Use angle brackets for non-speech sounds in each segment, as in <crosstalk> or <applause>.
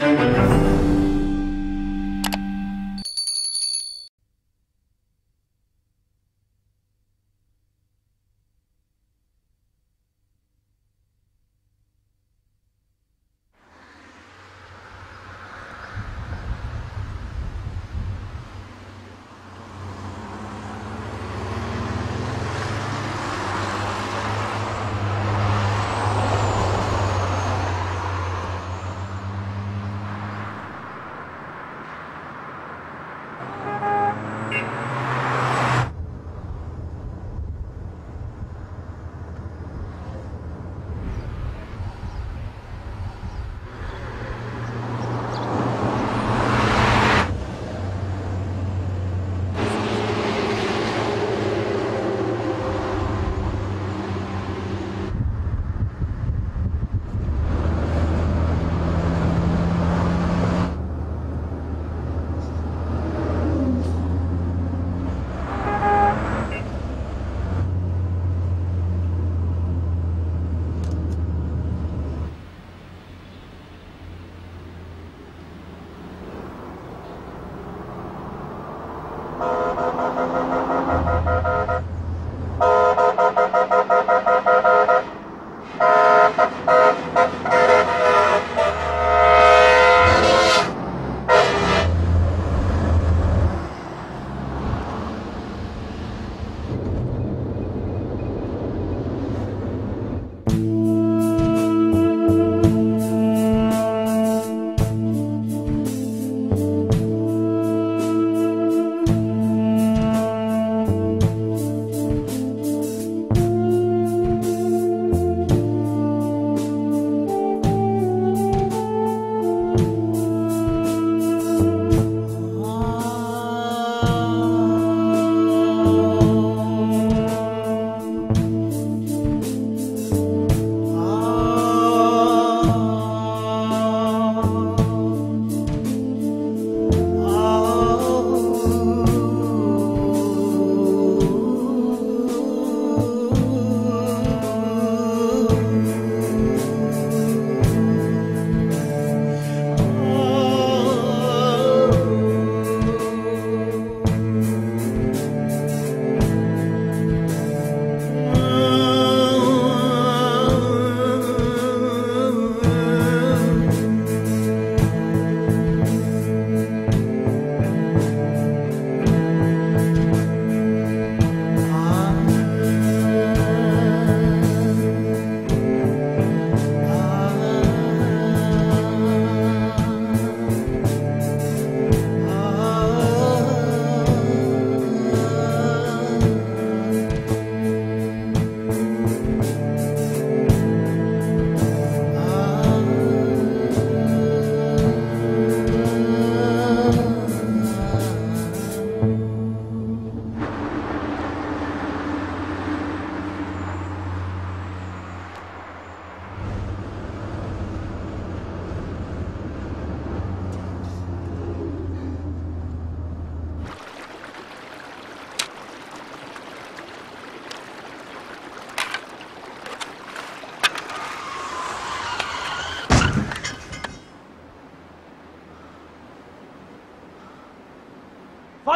فاطمه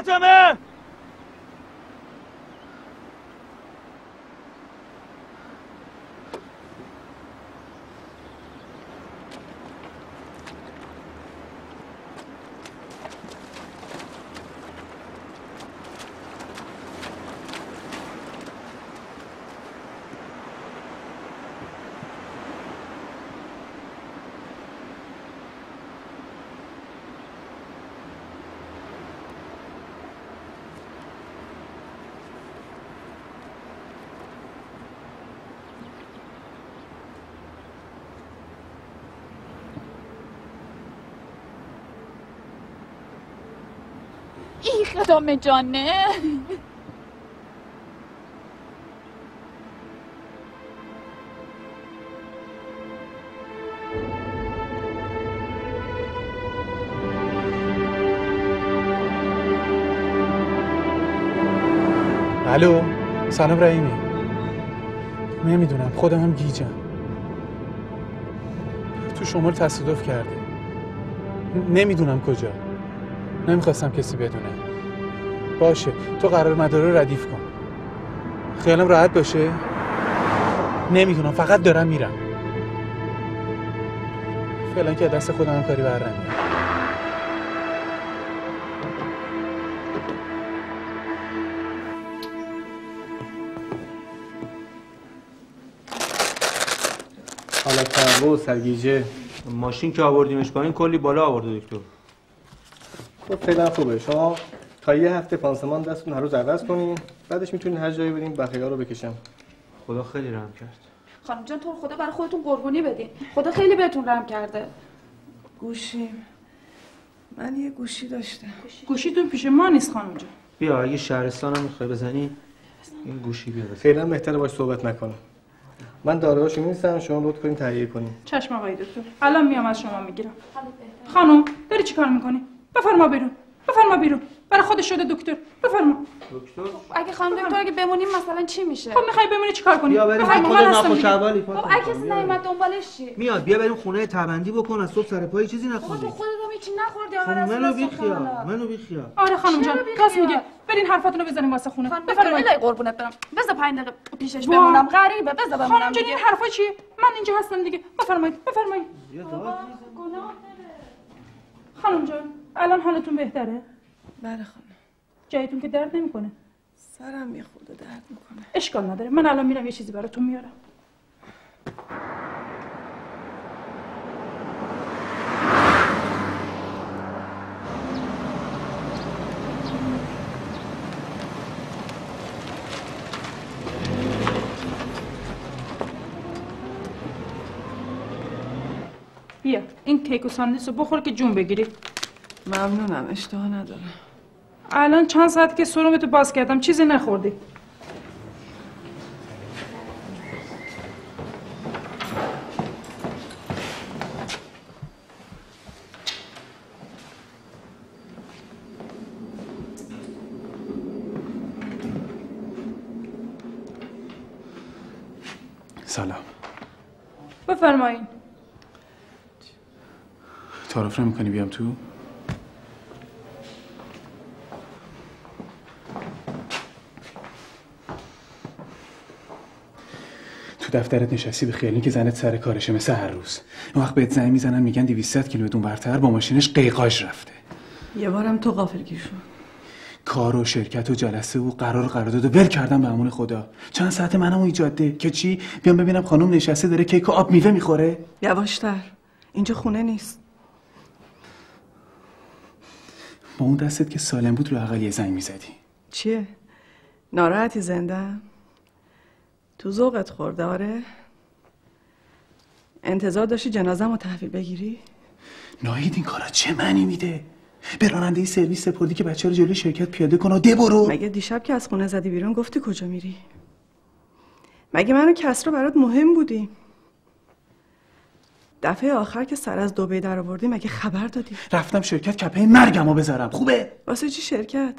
ای خدام جانه. الو سلام رحیمی. نمی‌دونم خودم هم گیجم. تو شمال تصادف کرده نمی‌دونم کجا. نمی‌خواستم کسی بدونه. باشه. تو قرار مداره رو ردیف کن. خیالم راحت باشه؟ نمی‌دونم. فقط دارم میرم. فعلا که دست خودم کاری بر حالا تنبه و سرگیجه. ماشین که آوردیمش پایین کلی بالا آورده دکتر. خب فعلا خوبه. شما تا یه هفته پانسمان دستتون هر روز عوض کنین بعدش می‌تونین هر جایی بدین بقیه رو بکشم خدا خیلی رحم کرد. خانم جان تو خدا برای خودتون قربونی بدین. خدا خیلی بهتون رحم کرده. گوشیم من یه گوشی داشتم. گوشیتون پیش ما نیست خانم جان. بیا اگه شهرستان هم می‌خوای بزنی این گوشی بیا بزن. فعلا بهتره باش صحبت نکنم. من داروهاشو می‌نویسم شما لطف کنین تهیه کنین. چشم آقای دکتر. الان میام از شما می‌گیرم. خانم داری چیکار می‌کنی؟ بفرما بیرون. بفرما بیرون. برای خودش شده دکتر. بفرما. دکتر؟ اگه خانم دکتر اگه بمونیم مثلا چی میشه؟ خب می‌خوای بمونی چیکار کنی؟ بیا بریم خود ناخوش. اولی خب اگه کسی نیومد دنبالش چی؟ میاد بیا بریم خونه تبندی بکن از صبح سر پای چیزی نخوندی. خودت هم هیچی نخوردی آقا خب منو الله بی سبحان خیال الله. منو بی خیال. آره خانم جان راست؟ میگه برین حرفاتون رو بزنیم واسه خونه. بفرمایید. الهی قربونت برم. بذار پنج دقیقه پیشش. بمونم. غریبه بذار بمونم خانم جان. این حرفا چیه؟ من اینجا هستم دیگه. بفرمایید بفرمایید. خانم جان الان حالتون بهتره؟ بله خانم. جایتون که درد نمی‌کنه؟ سرم یه خورده درد می‌کنه. اشکال نداره. من الان میرم یه چیزی براتون میارم. بیا این کیک و ساندویچ رو بخور که جون بگیری. ممنونم اشتها ندارم. الان چند ساعت که سرمتو باز کردم چیزی نخوردی. سلام. بفرمایین. تعارف نمی‌کنی بیام تو؟ تو دفترت نشستی به خیالی که زنت سر کارشه مثل هر روز. اون وقت بهت زنگ می‌زنن میگن 200 کیلومتر برتر با ماشینش قیقاش رفته. یه بارم تو غافلگیر شد کار و شرکت و جلسه و قرار و قرارداد و ول کردم به امون خدا. چند ساعت منم و ایجاده که چی؟ بیام ببینم خانم نشسته داره کیک و آب میوه می‌خوره. یواشتر. اینجا خونه نیست. با اون دستت که سالم بود رو اقل یه زنگ می‌زدی. چیه؟ ناراحتی زنده؟ تو ذوقت خورده آره؟ انتظار داشتی جنازم رو تحویل بگیری؟ ناهید این کارا چه معنی میده به راننده سرویس سپردی که بچه رو جلوی شرکت پیاده کن و ده برو مگه دیشب که از خونه زدی بیرون گفتی کجا میری؟ مگه منو کسرا برات مهم بودی؟ دفعه آخر که سر از دوبه در آوردی مگه خبر دادی؟ رفتم شرکت کپه مرگم رو بذارم خوبه واسه چی شرکت؟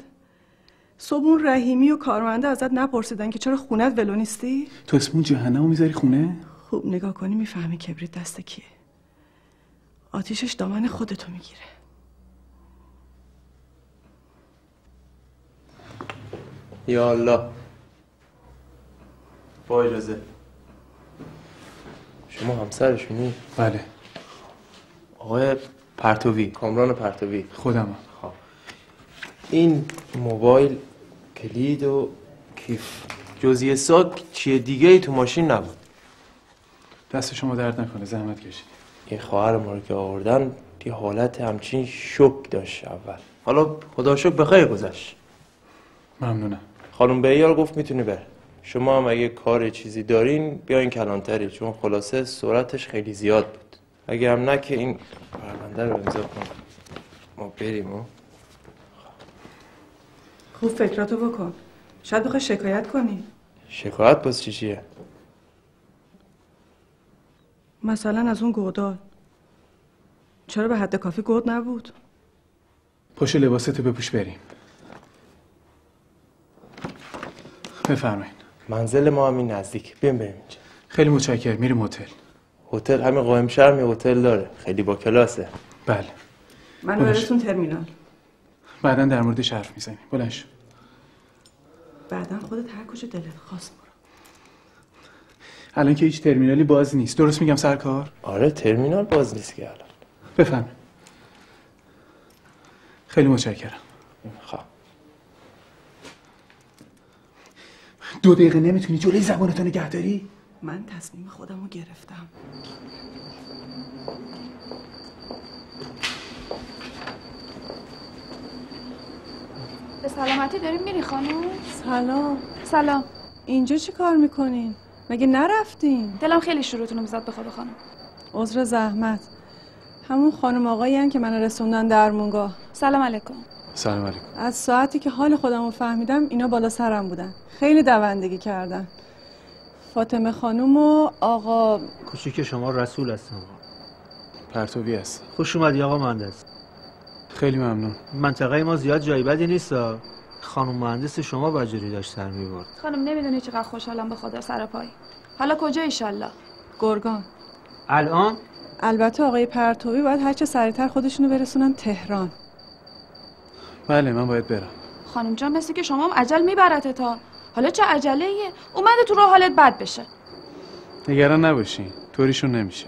صبحون رحیمی و کارمنده ازت نپرسیدن که چرا خونت ولو نیستی؟ تو اسمون جهنم رو می‌ذاری خونه؟ خوب نگاه کنی می‌فهمی کبریت دست کیه. آتیشش دامن خودتو می‌گیره. یا الله. با اجازه. شما همسرشونی؟ بله. آقای پرتوی کامران پرتوی. خودم. خب. این موبایل کلید و کیف. جزئیات چیه دیگه ای تو ماشین نبود. دست شما درد نکنه زحمت کشید. این خواهر ما رو که آوردن یه حالت همچین شک داشت اول. حالا خدا شکر بخیر گذشت. ممنونم. خانم بیار گفت می‌تونی بره شما هم اگه کار چیزی دارین بیاین کلانتری چون خلاصه سرعتش خیلی زیاد بود. اگه هم نه که این پرونده رو امضا کن ما بریم. و خوب فکراتو بکن. شاید بخوای شکایت کنی. شکایت باز چی چیه؟ مثلا از اون گودال. چرا به حد کافی گود نبود؟ پشت لباستو بپوش بریم. بفرمایید. منزل ما همین نزدیک. بیایم بریم اینجا. خیلی متشکرم. میریم هتل. هتل همین قائم شهر می هتل داره. خیلی با کلاسه. بله. منو بلش. برسون ترمینال. بعدا در موردش حرف می‌زنی بلند شو بعدا خودت هر کجا دلت خواست برو. الان که هیچ ترمینالی باز نیست. درست میگم سرکار آره ترمینال باز نیست که الان. بفهم. خیلی متشکرم. خب. دو دقیقه نمی‌تونی جلوی زبانتو نگه داری؟ من تصمیم خودم رو گرفتم. به سلامتی داریم میری خانم؟ سلام. سلام. اینجا چی کار می‌کنین؟ مگه نرفتین؟ دلم خیلی شروعتون رو می‌زد به خدا خانم. عذر زحمت. همون خانم آقایی که منو رسوندن درمونگاه. سلام علیکم. سلام علیکم. از ساعتی که حال خودم رو فهمیدم اینا بالا سرم بودن. خیلی دوندگی کردن. فاطمه خانم و آقا کوچیک شما رسول هستم. پرتوی هست. خوش اومدی آقا مهندس. خیلی ممنون. منطقه ما زیاد جای بدی نیست. خانم مهندس شما بجوری داشت سر می‌برد. خانم نمی‌دونی چقدر خوشحالم به خدا سر پای. حالا کجا ایشالله؟ گرگان. الان؟ البته آقای پرتوی باید هرچه سریعتر خودشونو برسونن تهران. بله من باید برم. خانم جان مثل که شما هم عجل میبرته تا. حالا چه عجله ایه اومده تو راه حالت بد بشه. نگران نباشین. طوریشون نمیشه.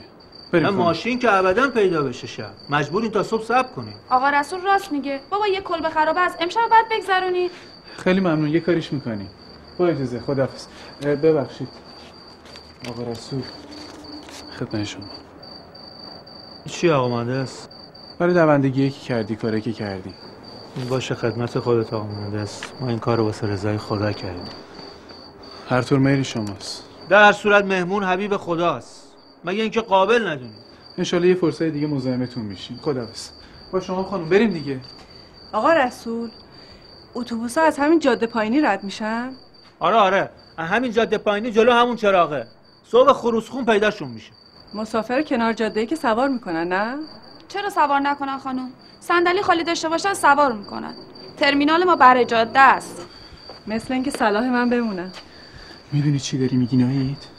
بریم. ماشین که ابدا پیدا بشه شب. مجبورین تا صبح صبر کنین آقا رسول راست میگه. بابا یه کلبه خرابه است. امشب بعد بگذرونی. خیلی ممنون. یه کاریش می‌کنیم با اجازه. خدافز ببخشید. آقا رسول. خدمت شما. چی آقا مهندس؟ برای دوندگی که کردی کاری که کردی. باشه خدمت خودت آقا مهندس. ما این کار رو واسه رضای خدا کردیم. هر طور میل شماست. در هر صورت مهمون حبیب خداست. مگه اینکه قابل ندونی؟ انشالله یه فرصت دیگه مزاحمتون میشیم. خدافز با شما خانم بریم دیگه. آقا رسول اتوبوس از همین جاده پایینی رد میشن؟ آره آره. همین جاده پایینی جلو همون چراغه. صبح خروسخون پیداشون میشه. مسافر کنار جاده که سوار می‌کنن نه؟ چرا سوار نکنن خانم؟ صندلی خالی داشته باشن سوار می‌کنن. ترمینال ما بر جاده است. مثل اینکه صلاح من بمونن می‌دونی چی داری میگی ناهید؟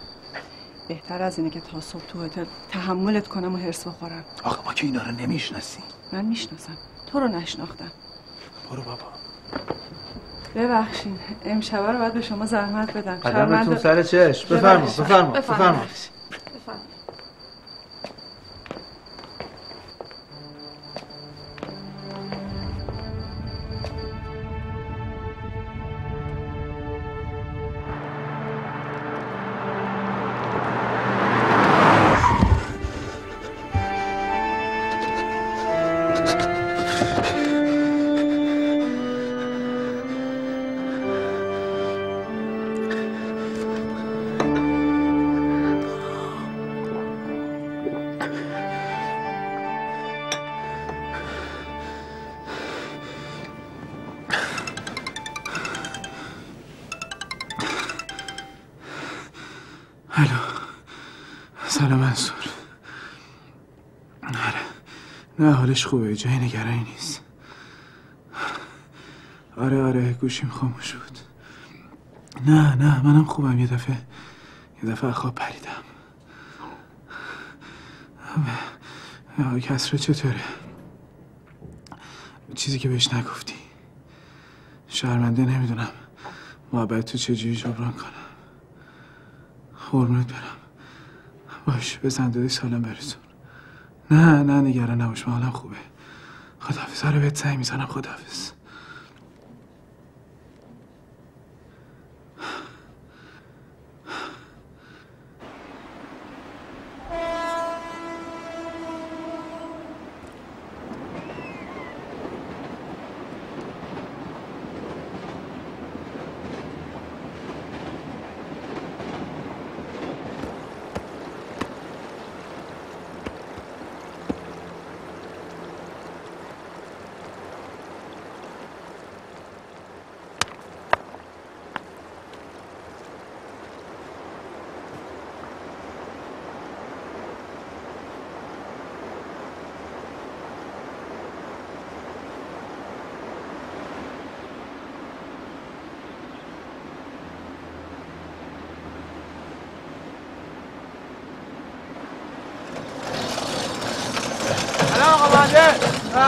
بهتر از اینه که تا صبح تو هتل تحملت کنم و هرس بخورم. آقا ما که اینا رو نمی‌شناسیم. من می‌شناسم. تو رو نشناختم. برو بابا. ببخشین. امشب رو باید به شما زحمت بدم. قدمتون سر چشم. بفرما ببخشید. بفرما بفرما. بفرما. بفرمایید. سلام منصور. آره نه حالش خوبه. جای نگرانی نیست. آره آره گوشیم خاموش بود. نه نه منم خوبم. یه دفعه یه دفعه خواب پریدم. آه، کسرا چطوره؟ چیزی که بهش نگفتی. شرمنده نمی‌دونم. محبت تو چجوری جبران کنم. قربونت برم. باش به زندادی سالم برسون نه نه نگران نباش من حالم خوبه. خداحافظ. آره بهت سعی می‌زنم خداحافظ.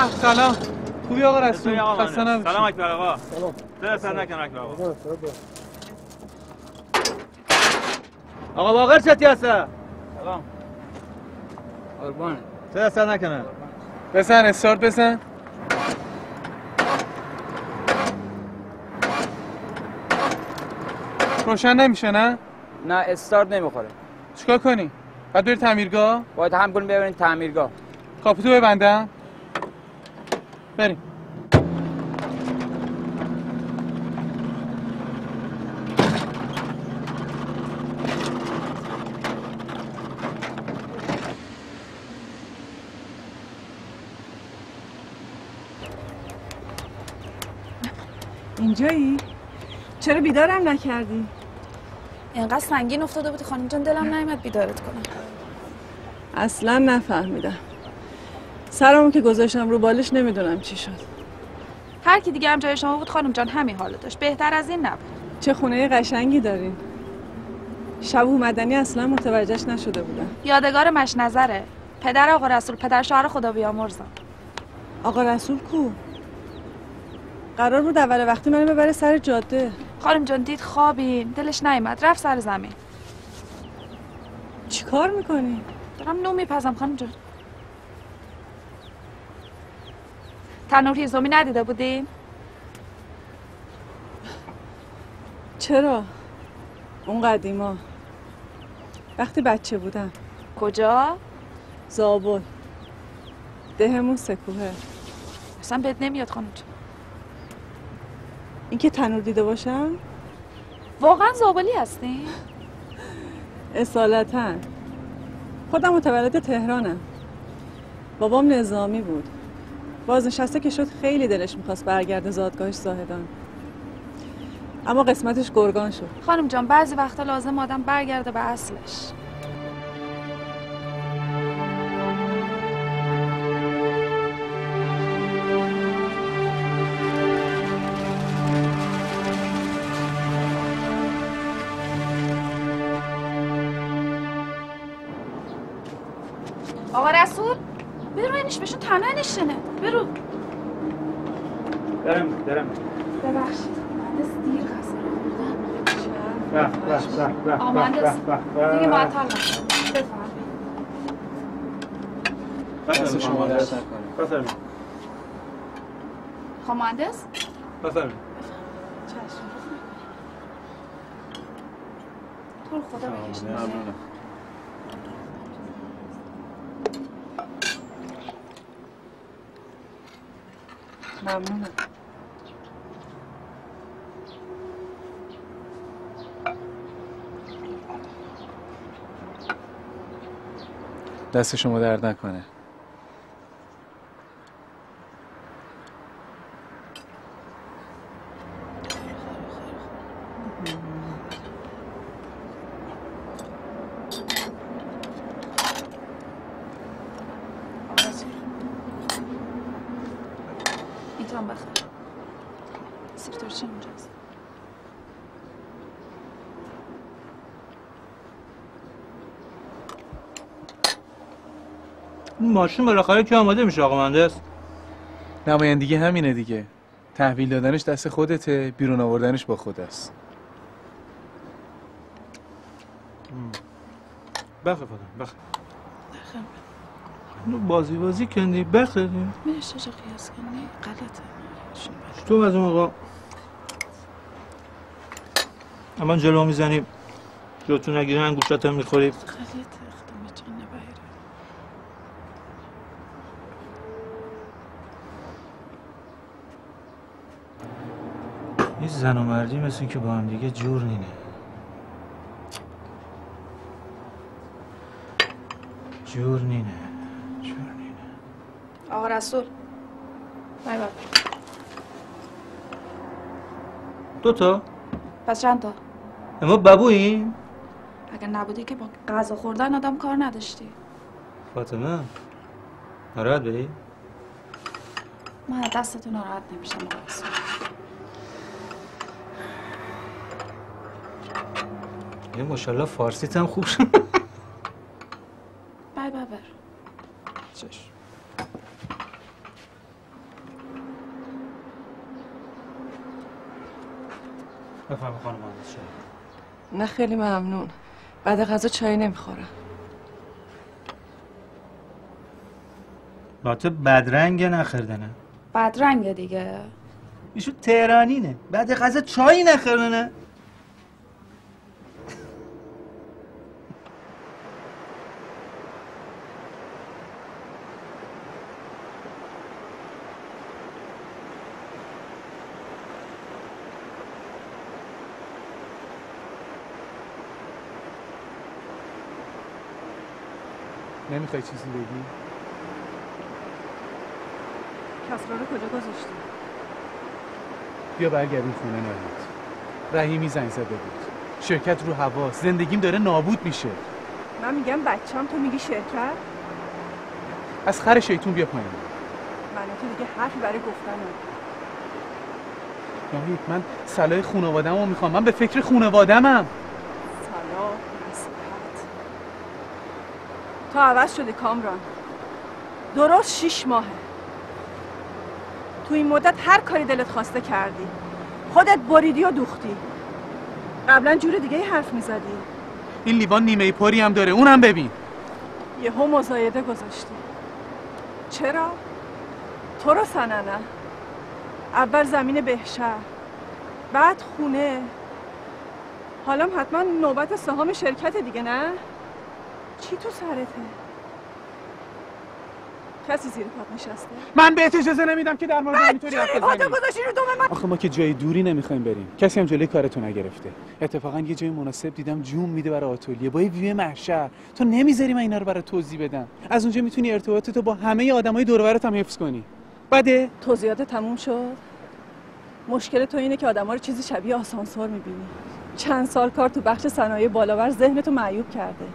سلام خوبی آقا رسول خسته سلام اکبر آقا سلام سر نکن اکبر آقا آقا باقر چتی هسته سلام قربانه سر سر نکنه بزن استارت بزن روشن نمیشه نه نه استارت نمی‌خوره چیکار کنی بعد بری تعمیرگاه باید هم کنیم ببرین تعمیرگاه کاپوتو ببندم بریم اینجایی؟ چرا بیدارم نکردی؟ اینقدر سنگین افتاده بودی خانم جان دلم نیومد بیدارت کنم اصلا نفهمیدم سرمو که گذاشتم رو بالش نمی‌دونم چی شد. هر کی دیگه هم جای شما بود خانم جان همین حالو داشت. بهتر از این نبود. چه خونه قشنگی دارین شب اومدنی اصلا متوجهش نشده بودم. یادگار مش نظره. پدر آقا رسول پدر شوهر خدا بیامرزم آقا رسول کو؟ قرار بود اول وقتی منو ببره سر جاده. خانم جان دید خوابین دلش نیومد. رفت سر زمین. چیکار می‌کنی؟ دارم نون میپزم خانم جان. تنور هیزومی ندیده بودین؟ چرا؟ اون قدیما. وقتی بچه بودم کجا؟ زابل. دهمون سکوهه اصلا بهت نمیاد خانم جان این که تنور دیده باشم واقعا زابلی هستی؟ اصالتا. خودم متولد تهرانم. بابام نظامی بود. بازنشسته که شد خیلی دلش می‌خواست برگرده زادگاهش زاهدان. اما قسمتش گرگان شد. خانم جان بعضی وقتا لازم آدم برگرده به اصلش. نشنه برو. درم درم ببخشید. مهندس دیر دیگه. معطل نشد بفرمایید. دست شما بفرمایید. خب مهندس؟ بفرمایید. چشم. تو خدا بکش ممنونم. ممنونم. دست شما درد نکنه آقا رسول این تو هم بخور سیب ترشی اونجاست این ماشین بالاخره که آماده میشه آقا مهندس؟ نمایندگی همینه دیگه. تحویل دادنش دست خودته بیرون آوردنش با خود است. بخیر فادم اینو بازی بازی کندی بخیر میرش جا قیاس کنی؟ غلطه. تو از اون آقا. اما جلو می‌زنیم جلوتون نگیری انگوشت هم می‌خوری غلطه خودم جان نبایره این زن و مردی مثل که با هم دیگه جور نینه جور نینه. جور نینه. آقا رسول. بای دو تا؟ پس چند تا؟ اما ببوییم. اگر نبودی که با غذا خوردن آدم کار نداشتی. فاطمه ناراحت بری؟ من دستتون ناراحت نمیشم آقا رسول. ولی ماشاءالله فارسیت هم خوب شد. بر بر بر چشم بفرم خانم نه خیلی ممنون. بعد غذا چای نمی‌خورم. لاته بدرنگه نخردنه بدرنگه دیگه. ویشو تهرانی نه. بعد غذا چای نخردنه نمی‌خوای چیزی بگی؟ کسرا رو کجا گذاشتی؟ بیا برگردیم خونه ناهید. رحیمی زنگ زده بود. شرکت رو هوا. زندگیم داره نابود میشه. من میگم بچم تو میگی شرکت؟ از خر شیطون بیا پایین. من تو دیگه حرفی برای گفتن نداری. ناهید من صلاح خانوادم رو می‌خوام. من به فکر خانوادمم صلاح نصیحت تو عوض شدی کامران. درست شیش ماهه. تو این مدت هر کاری دلت خواسته کردی. خودت بریدی و دوختی. قبلا جور دیگه ای حرف می‌زدی. این لیوان نیمه پری هم داره. اونم ببین. یهو مزایده گذاشتی. چرا؟ تو رو سننه. اول زمین بهشهر بعد خونه. حالا حتما نوبت سهام شرکت دیگه نه؟ چی تو سرته؟ کسی زیر پات نشسته؟ من بهت اجازه نمیدم که در مورد اینطوری حرف بزنی. گذاشتی رو دوم من آخه ما که جای دوری نمی‌خوایم بریم. کسی هم جلوی کارتو نگرفته. اتفاقا یه جای مناسب دیدم جون میده برای آتولیه. با یه ویو محشر. تو نمی‌ذاری من اینا رو برای توضیح بدم. از اونجا می‌تونی ارتباطتو با همه آدمای دور و برت هم حفظ کنی. بده. توضیحات تموم شد. مشکل تو اینه که آدما رو چیزی شبیه آسانسور می‌بینی. چند سال کار تو بخش صنایع بالاور ذهنتو معیوب کرده.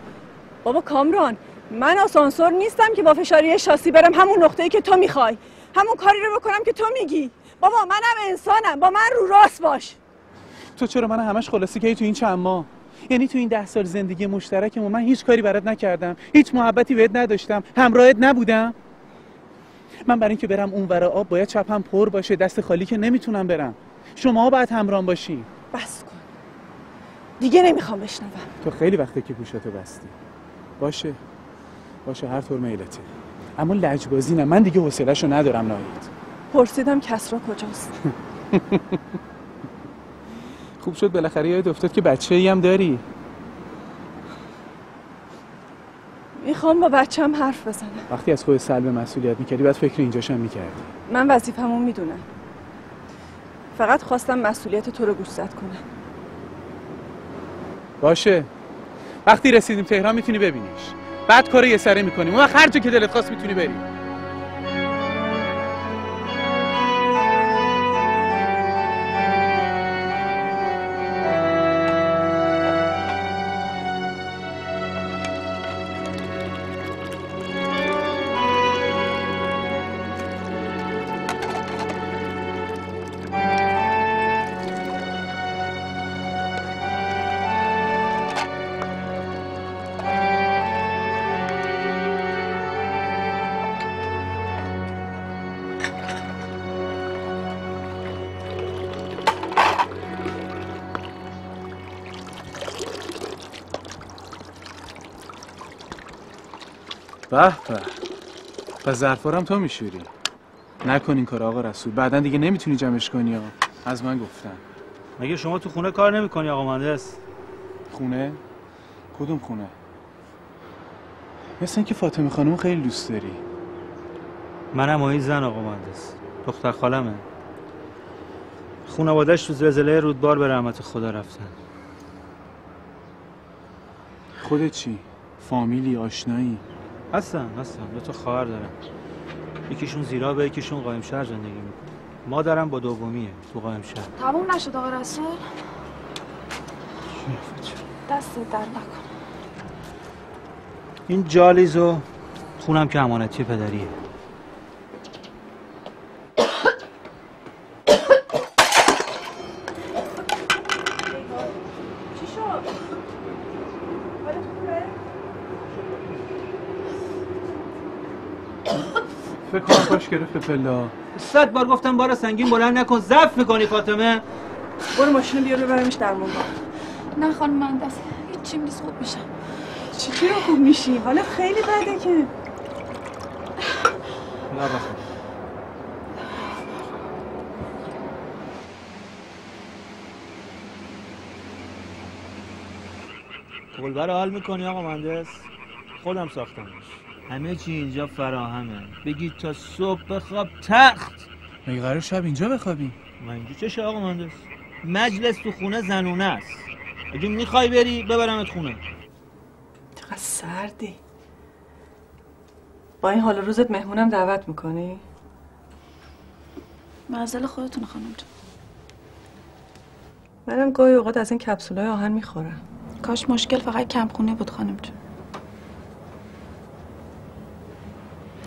بابا کامران من آسانسور نیستم که با فشاری شاسی برم همون نقطه‌ای که تو می‌خوای. همون کاری رو بکنم که تو میگی. بابا منم انسانم با من رو راست باش. تو چرا من همش خلاصه کردی تو این چند ماه؟ یعنی تو این ده سال زندگی مشترکمون من هیچ کاری برات نکردم. هیچ محبتی بهت نداشتم. همراهت نبودم. من برای اینکه برم اون آب باید چپم پر باشه دست خالی که نمی‌تونم برم. شما باید همراهم باشی بس کن. دیگه نمی‌خوام بشنوم. تو خیلی وقته که گوشاتو بستی. باشه. باشه هر طور میلته. اما لجبازی نه. من دیگه حوصله‌شو ندارم ناهید. پرسیدم کسرا کجاست؟ <laughs> خوب شد بالاخره یاد افتاد که بچه ای هم داری. می‌خوام با بچم حرف بزنم. وقتی از خود سلب مسئولیت می‌کردی بعد فکر اینجاش هم می‌کردی. من وظیفمو می‌دونم. فقط خواستم مسئولیت تو رو گوشزد کنم. باشه. وقتی رسیدیم تهران می‌تونی ببینیش. بعد کار یه سره می‌کنیم. اون وقت هر جا که دلت خواست می‌تونی بری. به به. پس ظرفارم تو میشوری. نکن این کار آقا رسول. بعدا دیگه نمی‌تونی جمعش کنی ها. از من گفتم مگه شما تو خونه کار نمی‌کنی آقا مهندس؟ خونه؟ کدوم خونه؟ مثل اینکه فاطمه خانم خیلی دوست داری. منم این زن آقا مهندس. دختر خالمه. خانواده‌اش تو زلزله رودبار به رحمت خدا رفتن. خودت چی؟ فامیلی؟ آشنایی؟ هستن هستن. دو تا خواهر دارم یکیشون زیرابه یکیشون قایم شهر زندگی می‌کنه. مادرم با دومیه تو قایم شهر. تموم نشد آقا رسول؟ دست در نکن. این جالیزو خونم که امانتی پدریه. فکر کنم پاش گرفت پلا. صد بار گفتم بار سنگین بلند نکن. ضعف می‌کنی فاطمه. برو ماشین بیار ببرمش در موقع نه خانم مهندس هیچ چیم نیست خوب میشم. چی رو خوب میشی؟ حالا خیلی بده که. نه کلبه رو حال می‌کنی آقا مهندس؟ خودم ساختمش. همه چی اینجا فراهمه. بگید تا صبح بخواب تخت. مگه قرار شب اینجا بخوابیم؟ من اینجا چشه آقا مهندس مجلس تو خونه زنونه است. اگه می‌خوای بری ببرمت خونه. چقدر سردی. با این حال روزت مهمونم دعوت می‌کنی؟ معزل خودتون خانم جان. منم گاهی اوقات از این کپسولای آهن می‌خورم. کاش مشکل فقط کمخونی بود خانم جان.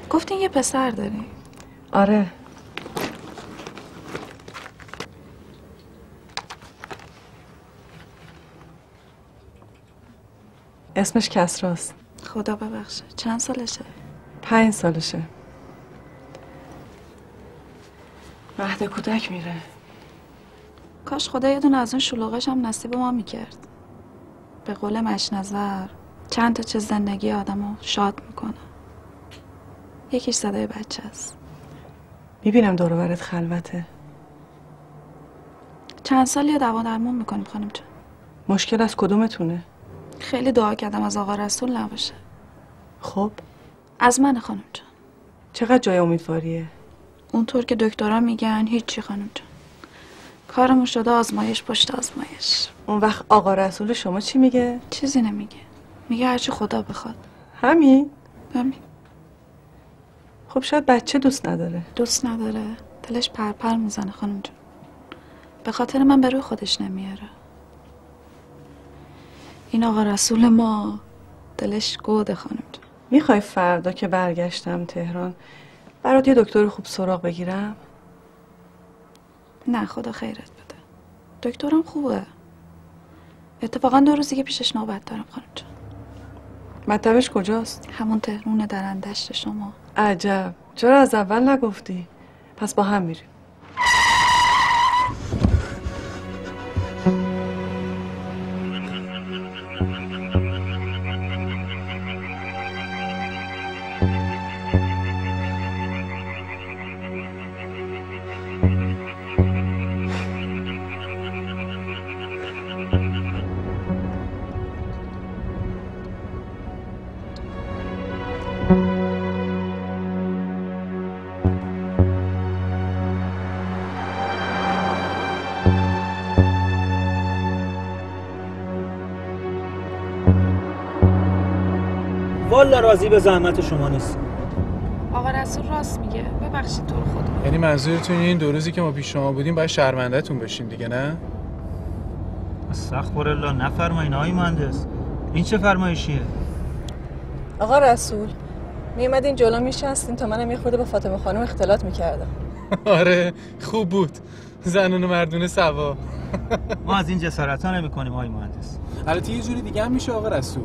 گفتین یه پسر داری آره. اسمش کسراست. خدا ببخشه. چند سالشه؟ پنج سالشه. مهد کودک میره. کاش خدا یه دونه از اون شلوغش هم نصیب ما می‌کرد. به قول مش نظر چند تا چه زندگی آدمو شاد می‌کنه. یکیش صدای بچه است. می‌بینم دور و برت خلوته. چند سال یه دوا درمون می‌کنیم خانم جان؟ مشکل از کدومتونه؟ خیلی دعا کردم از آقا رسول نباشه. خب. از من خانم جان. چقدر جای امیدواریه؟ اونطور که دکترا میگن هیچی خانم جان. کارمون شده آزمایش پشت آزمایش. اون وقت آقا رسول شما چی میگه؟ چیزی نمیگه. میگه هرچی خدا بخواد. همین. همین. خب شاید بچه دوست نداره. دوست نداره. دلش پرپر می‌زنه خانم جان به خاطر من به روی خودش نمیاره. این آقا رسول ما. دلش گوده خانم جان می‌خوای فردا که برگشتم تهران برات یه دکتر خوب سراغ بگیرم؟ نه خدا خیرت بده. دکترم خوبه. اتفاقا دو روزی که پیشش نوبت دارم خانم جان مطبش کجاست؟ همون تهرون در اندشت شما. عجب. چرا از اول نگفتی؟ پس با هم میریم. به زحمت شما نیست. آقا رسول راست میگه. ببخشید تو رو خدا یعنی منظورتون این دو روزی که ما پیش شما بودیم باید شرمندهتون بشیم دیگه نه؟ استغفر الله نفرمایین آقای مهندس. این چه فرمایشیه؟ آقا رسول میومدین جلو میشستین تا منم یه خورده با فاطمه خانم اختلاط می‌کردم. <laughs> آره خوب بود. زنون و مردونه سوا. ما از این جسارت ها نمی کنیم آقای مهندس. البته یه جوری دیگه هم میشه آقا رسول.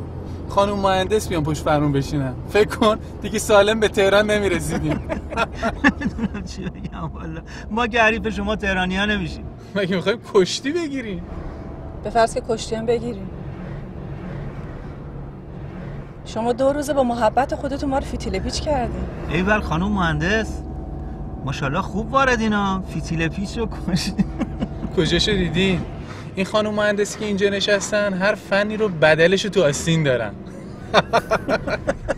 خانم مهندس بیان پشت فرمون بشینن. فکر کن دیگه سالم به تهران نمی‌رسیدیم. نمی‌دونم <laughs> چی بگم والا. ما که حریف شما تهرانی ها نمیشیم. مگه می‌خوایم کشتی بگیریم؟ به فرض که کشتی هم بگیریم. شما دو روزه با محبت خودتون ما رو فیتیله پیچ کردین. ایول خانم مهندس ماشاءالله خوب واردینا فیتیل پیچ رو کشتی کجاشو دیدین این خانم مهندسی که اینجا نشستن هر فنی رو بدلش تو آستین دارن. <laughs>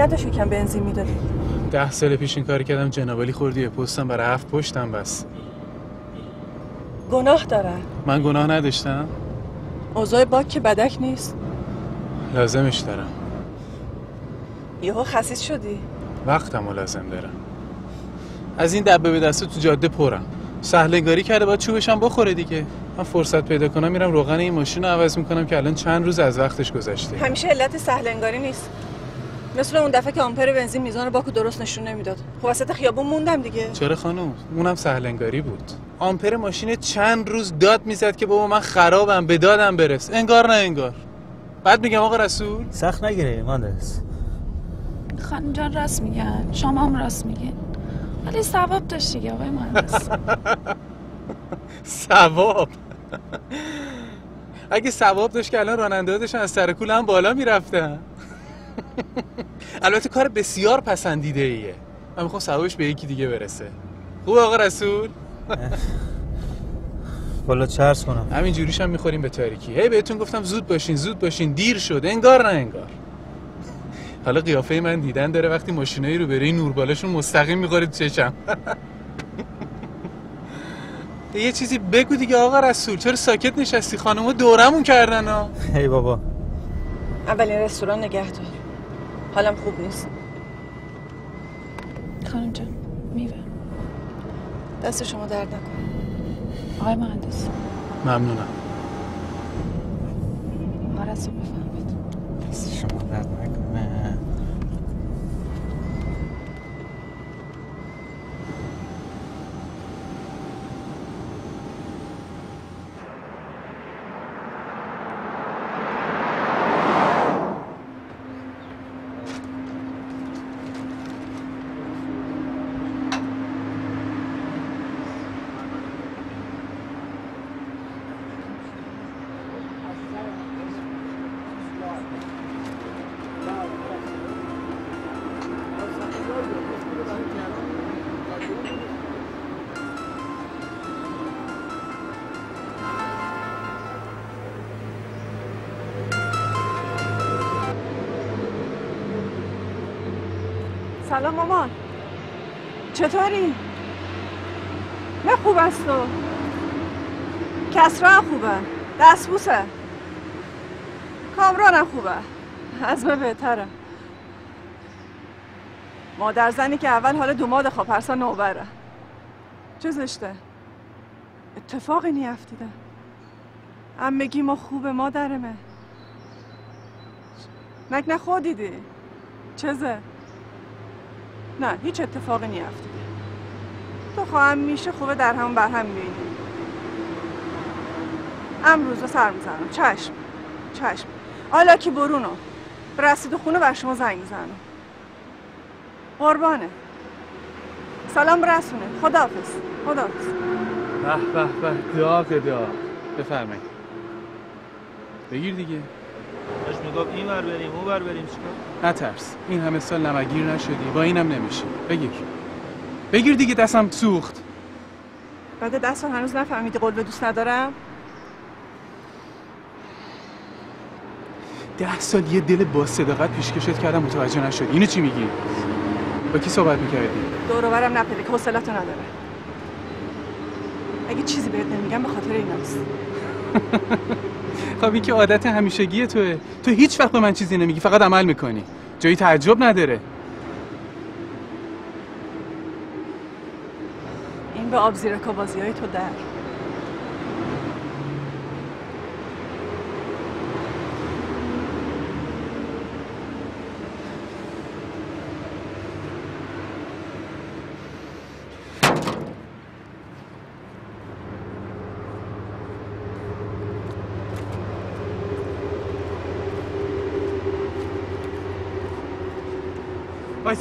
نداشت یکم بنزین می‌دادی ده سال پیش این کار کردم جنابالی خوردی پستم برای هفت پشتم بس. گناه دارن من گناه نداشتم؟ اوضاع باک که بدک نیست. لازمش دارم. یهو خسیس شدی. وقتم رو لازم دارم. از این دبه به دسته تو جاده پرم. سهلنگاری کرده باید چوبشم بخوره دیگه. من فرصت پیدا کنم میرم روغن این ماشین رو عوض می‌کنم که الان چند روز از وقتش گذشته. همیشه علت سهلنگاری نیست. مثل اون دفعه که آمپر بنزین میزان باکو درست نشون نمی‌داد. خب وسط خیابون موندم دیگه. چرا خانم؟ اونم سهلنگاری بود. آمپر ماشین چند روز داد می‌زد که بابا من خرابم به دادم برس انگار نه انگار. بعد میگم آقا رسول. سخت نگیره مهندس. خانم جان راست میگن شما هم راست میگین ولی ثواب داشت دیگه آقای مهندس. <laughs> ثواب. اگه ثواب داشت که الان راننده داشتن از سر کول هم بالا می‌رفتن. <laughs> البته کار بسیار پسندیده ایه من می‌خوام ثوابش به یکی دیگه برسه. خوب آقا رسول؟ <laughs> بالا چرس کنم. همین جوریش هم می‌خوریم به تاریکی. هی بهتون گفتم زود باشین زود باشین. دیر شد. انگار نه انگار. حالا قیافه من دیدن داره. وقتی ماشینایی رو بره نوربالشون مستقیم می‌خوره تو چشم. <laughs> یه چیزی بگو دیگه آقا رسول. چرا ساکت نشستی؟ خانمو دورمون کردن ها. ای بابا. اولین رستوران نگه دار حالم خوب نیست. خانم جان میوه. دست شما درد نکن آقای مهندس. ممنونم. رسول بفهمید دست شما درد نکنه. سلام مامان. چطوری؟ نه خوب است تو کسرا خوبه. دستبوسه. کامران هم خوبه. از من بهتره. مادر زنی که اول حال دوماد خواب پرسا نوبره. چه زشته؟ اتفاقی نیفتیده امگی ما خوبه مادرمه. نک نه خودیدی چزه نه هیچ اتفاقی نیفتیده تو خواهم میشه خوبه در هم بر هم بیاییم. امروز رو سر می‌زنم چشم چشم. حالا کی برونو. رسید خونه بر شما زنگ می‌زنم قربانه. سلام رسونه. خداحافظ. خداحافظ. به به به. داغ داغ بفرمایید. بگیر دیگه. می‌گفت این ور بریم اون ور بریم چیکار؟ نترس. این همه سال نمگیر نشدی. با اینم نمیشه بگیر. بگیر دیگه دستم سوخت. بعد ده سال هنوز نفهمیدی قلب دوست ندارم؟ ده سال یه دل با صداقت پیشکشت کردم متوجه نشدی. اینو چی میگی؟ با کی صحبت می‌کردی؟ دور و برم نپله که حوصله‌تو نداره. اگه چیزی بهت نمیگم به خاطر ایناست. <laughs> خب این که عادت همیشگی توه. تو هیچ وقت به من چیزی نمیگی فقط عمل می‌کنی. جایی تعجب نداره. این به آب زیر بازی های تو در.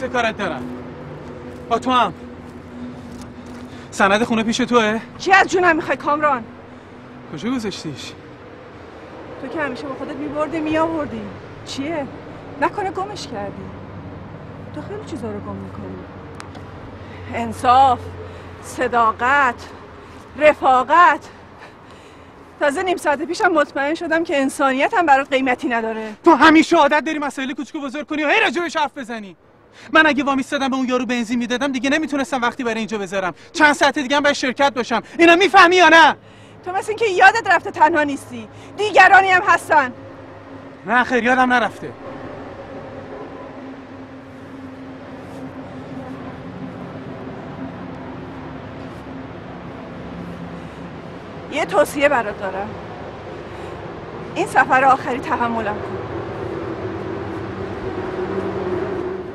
وایسه کارت دارم. با تو هم. سند خونه پیش توه؟ چی از جونم می‌خوای کامران؟ کجا گذاشتیش؟ تو که همیشه با خودت میبردی میآوردی. چیه؟ نکنه گمش کردی. تو خیلی چیزا رو گم می‌کنی. انصاف صداقت رفاقت. تازه نیم ساعت پیشم مطمئن شدم که انسانیت هم برات قیمتی نداره. تو همیشه عادت داری مسائل کوچیکو بزرگ کنی و هی راجبش حرف بزنی. من اگه وامیستادم به اون یارو بنزین می‌دادم دیگه نمی‌تونستم وقتی برای اینجا بذارم. چند ساعت دیگه هم باید شرکت باشم. اینا می‌فهمی یا نه؟ تو مثل اینکه یادت رفته تنها نیستی. دیگرانی هم هستن. نه خیر یادم نرفته. یه توصیه برات دارم. این سفر آخری تحملم کن.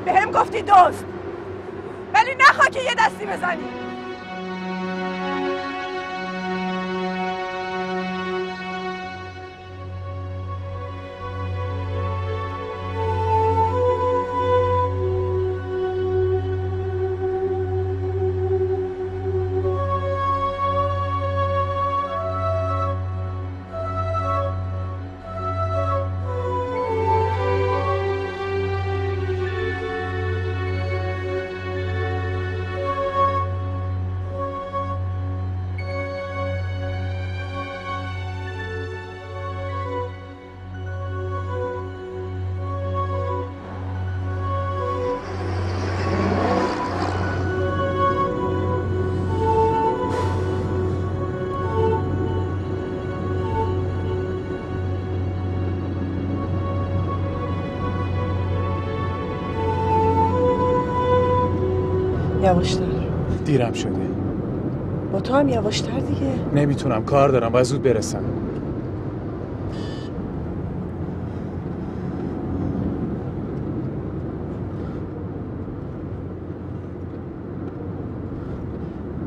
به هم گفتی دوست. ولی نخوا که یه دستی بزنی. یواشتر دیرم شده با تو هم یواشتر دیگه. نمی‌تونم کار دارم باید زود برسم.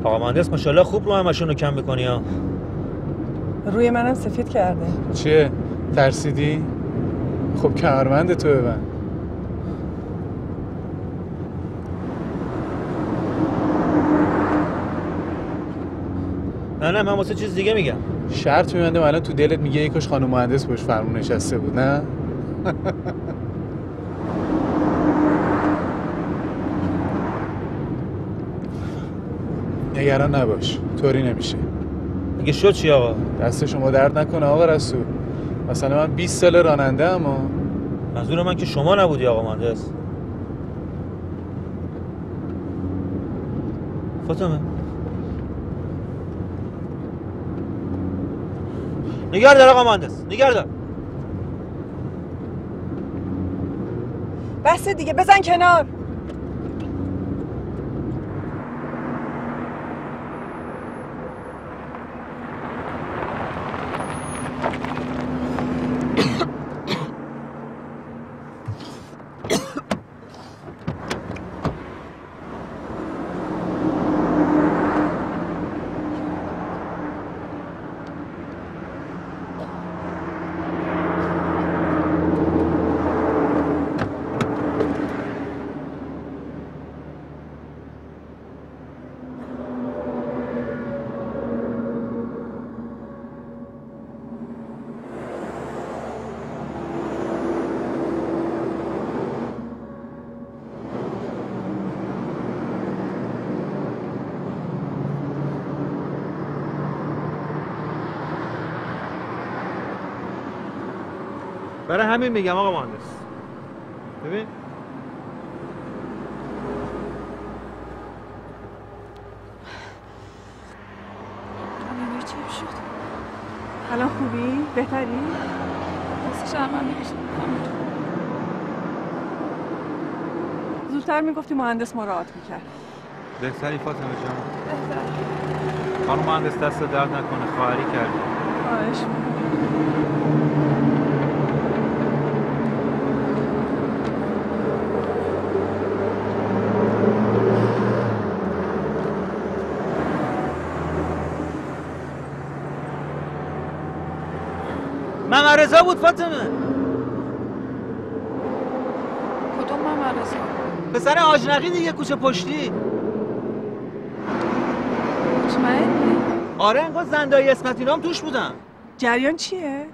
آقا مهندس ماشاءالله خوب رو همشون رو کم می‌کنی ها. روی منم سفید کرده. چیه؟ ترسیدی؟ خب کمربند تو ببند نه نه من واسه چیز دیگه میگم. شرط میبنده الان تو دلت میگه یکاش خانم مهندس پشت فرمون نشسته بود نه؟ <laughs> نگران نباش طوری نمیشه. دیگه شد چی آقا؟ دست شما درد نکنه آقا رسول. مثلا من 20 سال راننده اما منظور من که شما نبودی آقا مهندس. فاطمه. نگار دار آقا مهندس نگار دار بس دیگه بزن کنار همین میگم آقا مهندس. ببین. شد؟ الان خوبی؟ بهتری؟ حس شرمنده میشه زودتر می‌گفتی مهندس مراعات می‌کرد. بهتری فاطمه جان. خانم مهندس دست درد نکنه خواهری کردی. خواهش بود فاطمه. کدوم ممرزا پسر آجنقی دیگه کوچه پشتی. مطمئنی؟ آره انگار زندایی اسمت اینام توش بودن. جریان چیه؟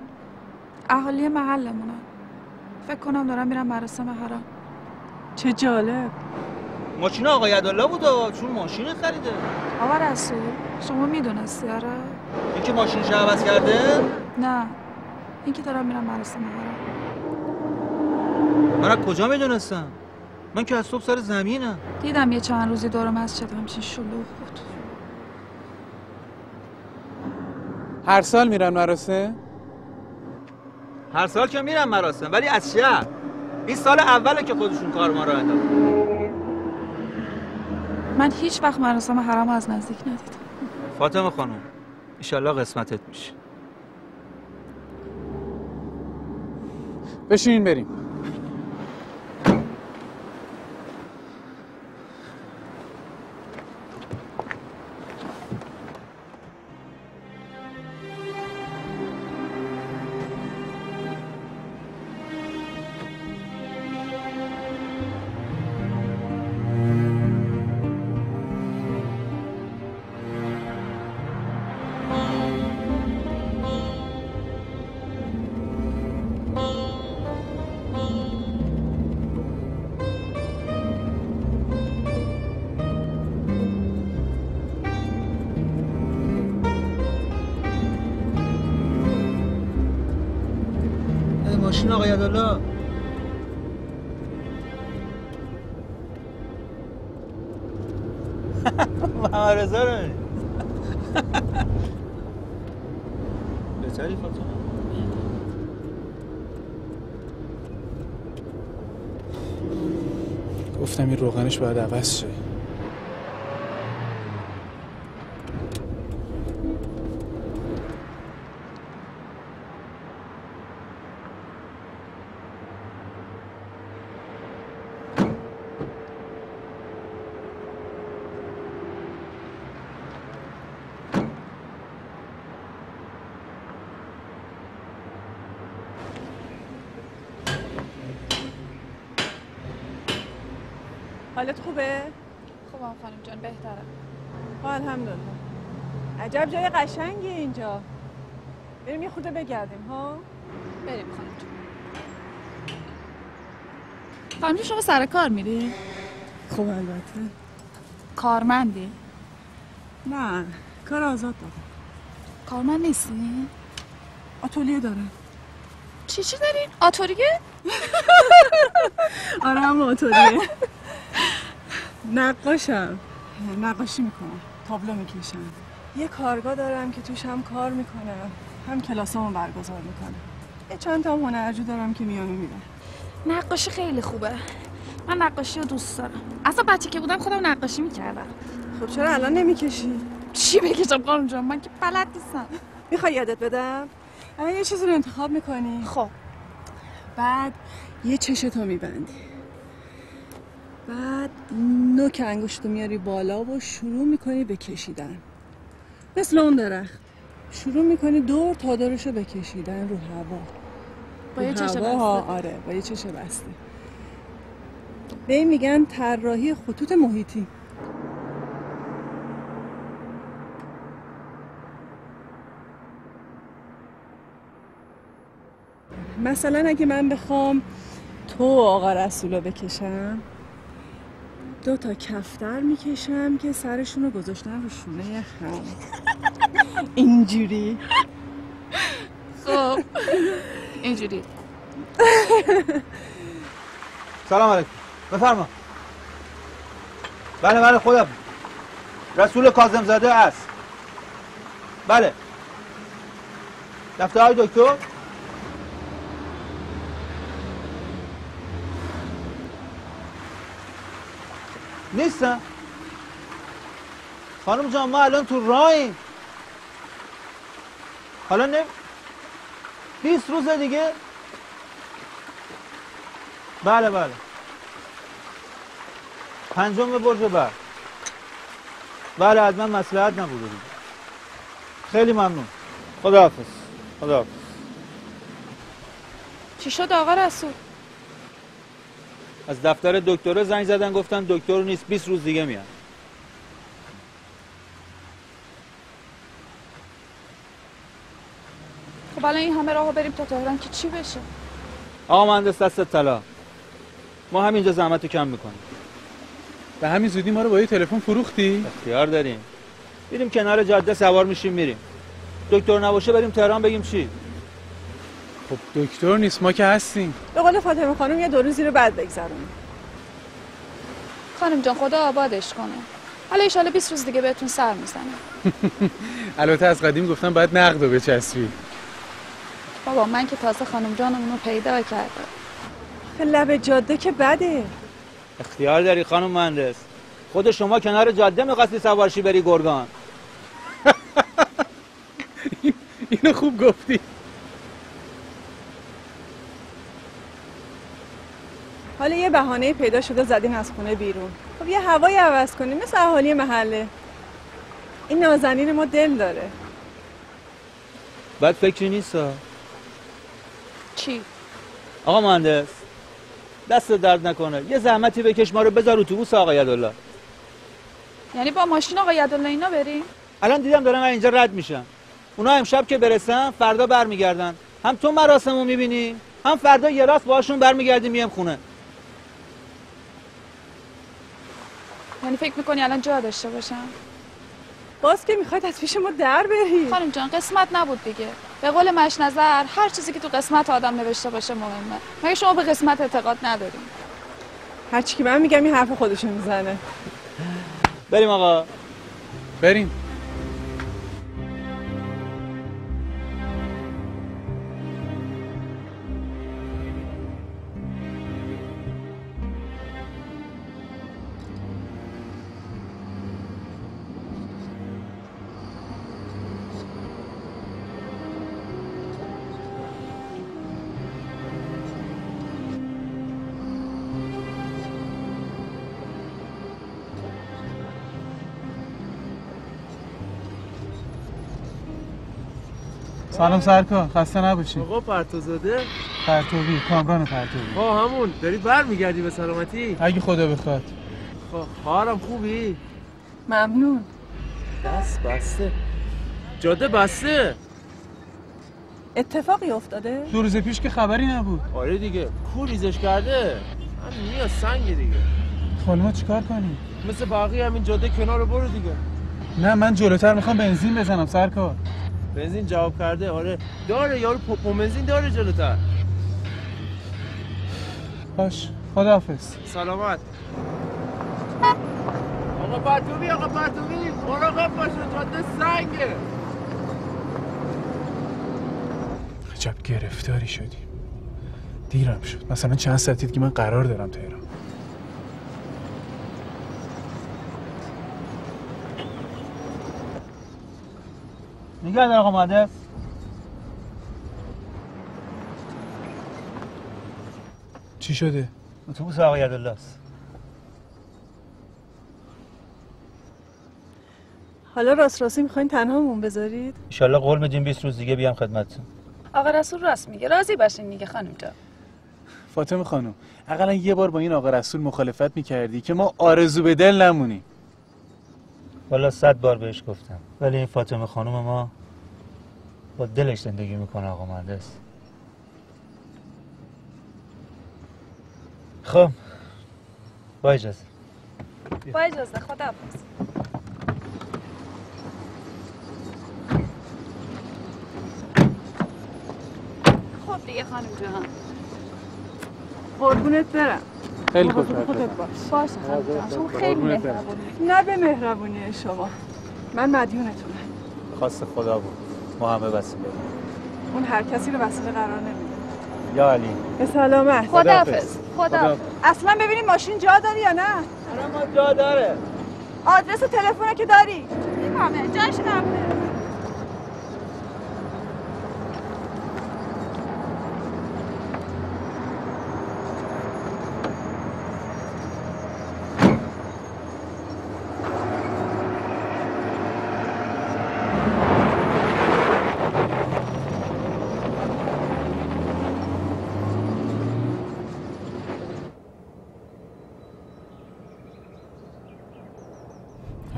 اهالی محلمونن. فکر کنم دارم میرم مراسم حرام چه جالب. ماشین آقای عدالله بود آقا، چون ماشین خریده. آقا رسول شما می‌دونستی؟ آره. این که ماشینش عوض کرده؟ نه. این که دارم میرم مراسم حرام من کجا می‌دونستم؟ من که از صبح سر زمینم. دیدم یه چند روزی دور مسجد همچین شلوغ بود. هر سال میرن مراسم؟ هر سال که میرم مراسم ولی از شهر این سال اوله که خودشون کار ما را انداختن من هیچ وقت مراسم حرم از نزدیک ندیدم. فاطمه خانم ایشالله قسمتت میشه. بشینین بریم. این روغنش باید عوض شه حالت خوبه؟ خوبم خانم جان بهتره خب الحمدلله عجب جای قشنگی اینجا بریم یه خورده بگردیم ها بریم خانم جان خانم شما سر کار میری؟ خب البته کارمندی؟ نه کار آزاد دارم کارمند نیستی؟ آتولیه دارم چی چی دارین؟ آتوریه؟ <laughs> آره هم آتولیه <laughs> نقاشم نقاشی می‌کنم تابلو می‌کشم یه کارگاه دارم که توش هم کار می‌کنم هم کلاسامو برگزار می‌کنم یه چند تا هنرجو دارم که میان و میرن نقاشی خیلی خوبه. من نقاشی رو دوست دارم. اصلا بچه که بودم خودم نقاشی می‌کردم. خب چرا الان نمی‌کشی؟ چی بکشم خانم جان؟ من که بلد نیستم. می‌خوای یادت بدم؟ یه چیزی رو انتخاب می‌کنی؟ خب. بعد یه چشتو میبندی. بعد نوک انگشتو میاری بالا و شروع می‌کنی به کشیدن. مثل اون درخت. شروع می‌کنی دور تا دورشو به کشیدن رو هوا. با یه رو چش هوا ها، بسته. آره با یه چش بسته. به این میگن طراحی خطوط محیطی. مثلا اگه من بخوام تو آقا رسول رو بکشم دو تا کفتر می‌کشم که سرشون رو گذاشتن رو شونه هم اینجوری. خب اینجوری. سلام علیکم. بفرما. بله بله خودم. رسول کاظم زاده است بله. دفتر های دکتر؟ نیستم خانم جان ما الان تو راهیم. حالا نه 20 روز دیگه. بله بله. پنجم برج بر. بله از من مسلحت نبوده دیگه. خیلی ممنون. خداحافظ. خداحافظ. چی شد آقا رسول؟ از دفتر دکتره زنگ زدن گفتن دکتر نیست 20 روز دیگه میاد خب الان این همه راهو بریم تا تهران که چی بشه؟ آقا مهندس دست طلا. ما همینجا زحمت رو کم می‌کنیم. به همین زودی ما رو با یه تلفن فروختی؟ اختیار داریم. میریم کنار جاده سوار میشیم میریم. دکتر نباشه بریم تهران بگیم چی؟ خب دکتر نیست ما که هستیم. به قول فاطمه خانم یه دو روزی رو بعد بگذرونیم. خانم جان خدا آبادش کنه. حالا ایشالا 20 روز دیگه بهتون سر می‌زنه. <laughs> البته از قدیم گفتم باید نقد رو بچسبی. بابا من که تازه خانم جانمون رو پیدا کردم لب جاده که بده. اختیار داری خانم مهندس. خود شما کنار جاده می‌خواستی سوارشی بری گرگان. <laughs> اینو خوب گفتی. حالا یه بهانه پیدا شده زدین از خونه بیرون. خب یه هوایی عوض کنیم مثل اهالی محله. این نازنین ما دل داره. بعد فکری نیست؟ ها. چی؟ آقا مهندس دست درد نکنه. یه زحمتی بکش ما رو بذار اتوبوس آقا یدالله. یعنی با ماشین آقا یدالله اینا بریم؟ الان دیدم دارم من اینجا رد میشم اونا امشب که برسن فردا برمیگردن. هم تو مراسمو می‌بینی هم فردا یه راست باشون برمیگردیم میم خونه. یعنی فکر می‌کنی الان جا داشته باشم؟ باز که می‌خواید از پیش ما در بری. خانم جان قسمت نبود دیگه. به قول مش نظر هر چیزی که تو قسمت آدم نوشته باشه مهمه. مگه شما به قسمت اعتقاد نداریم؟ هرچی که من میگم این حرف خودشون می‌زنه. بریم آقا. بریم. سلام سرکار خسته نباشی آقا پرتوزاده. پرتوی کامران پرتوی ها همون. داری برمیگردی به سلامتی؟ اگه خدا بخواد. خب خواهرم خوبی؟ ممنون. دست بسته. جاده بسته. اتفاقی افتاده؟ دو روز پیش که خبری نبود. آره دیگه. کو ریزش کرده. من میاد سنگ دیگه. حالا ما چیکار کنیم مثل بقیه همین جاده کنار برو دیگه. نه من جلوتر می‌خوام بنزین بزنم سرکار. بنزین جواب کرده آره. داره یارو پمپ بنزین داره جلوتر. باش خداحافظ. سلامت. آقا پرتوی آقا پرتوی مراقب باشه جاده سنگه عجب گرفتاری شدیم دیرم شد. مثلا چند ساعتی دیگه من قرار دارم تهران. نگه دار آقا مهندس. چی شده؟ اتوبوس آقا یدالله است. حالا راست راستی می‌خواین تنهامون بذارید؟ ایشالله قول میدیم 20 روز دیگه بیام خدمتتون. آقا رسول راست میگه. راضی باشین دیگه خانم جان. فاطمه خانم اقلا یه بار با این آقا رسول مخالفت می‌کردی که ما آرزو به دل نمونیم. والا صد بار بهش گفتم. ولی این فاطمه خانم ما با دلش زندگی می‌کنه آقا مهندس. خب. با اجازه. با اجازه خدا خب دیگه خانم جان قربونت برم. خیلی خوشحال خودت شدم. باش. خانم شما خیلی. مهربونی. نه به مهربونی شما. من مدیونتونم. خواست خدا بود. ما همه وسیله اون هر کسی رو وسیله قرار نمیده. یا علی. به سلامت. خداحافظ. خدا خدا اصلا ببینیم ماشین جا داری یا نه؟ آره ما جا داره. آدرس و تلفن که داری. می‌فهمه. جاش نبوده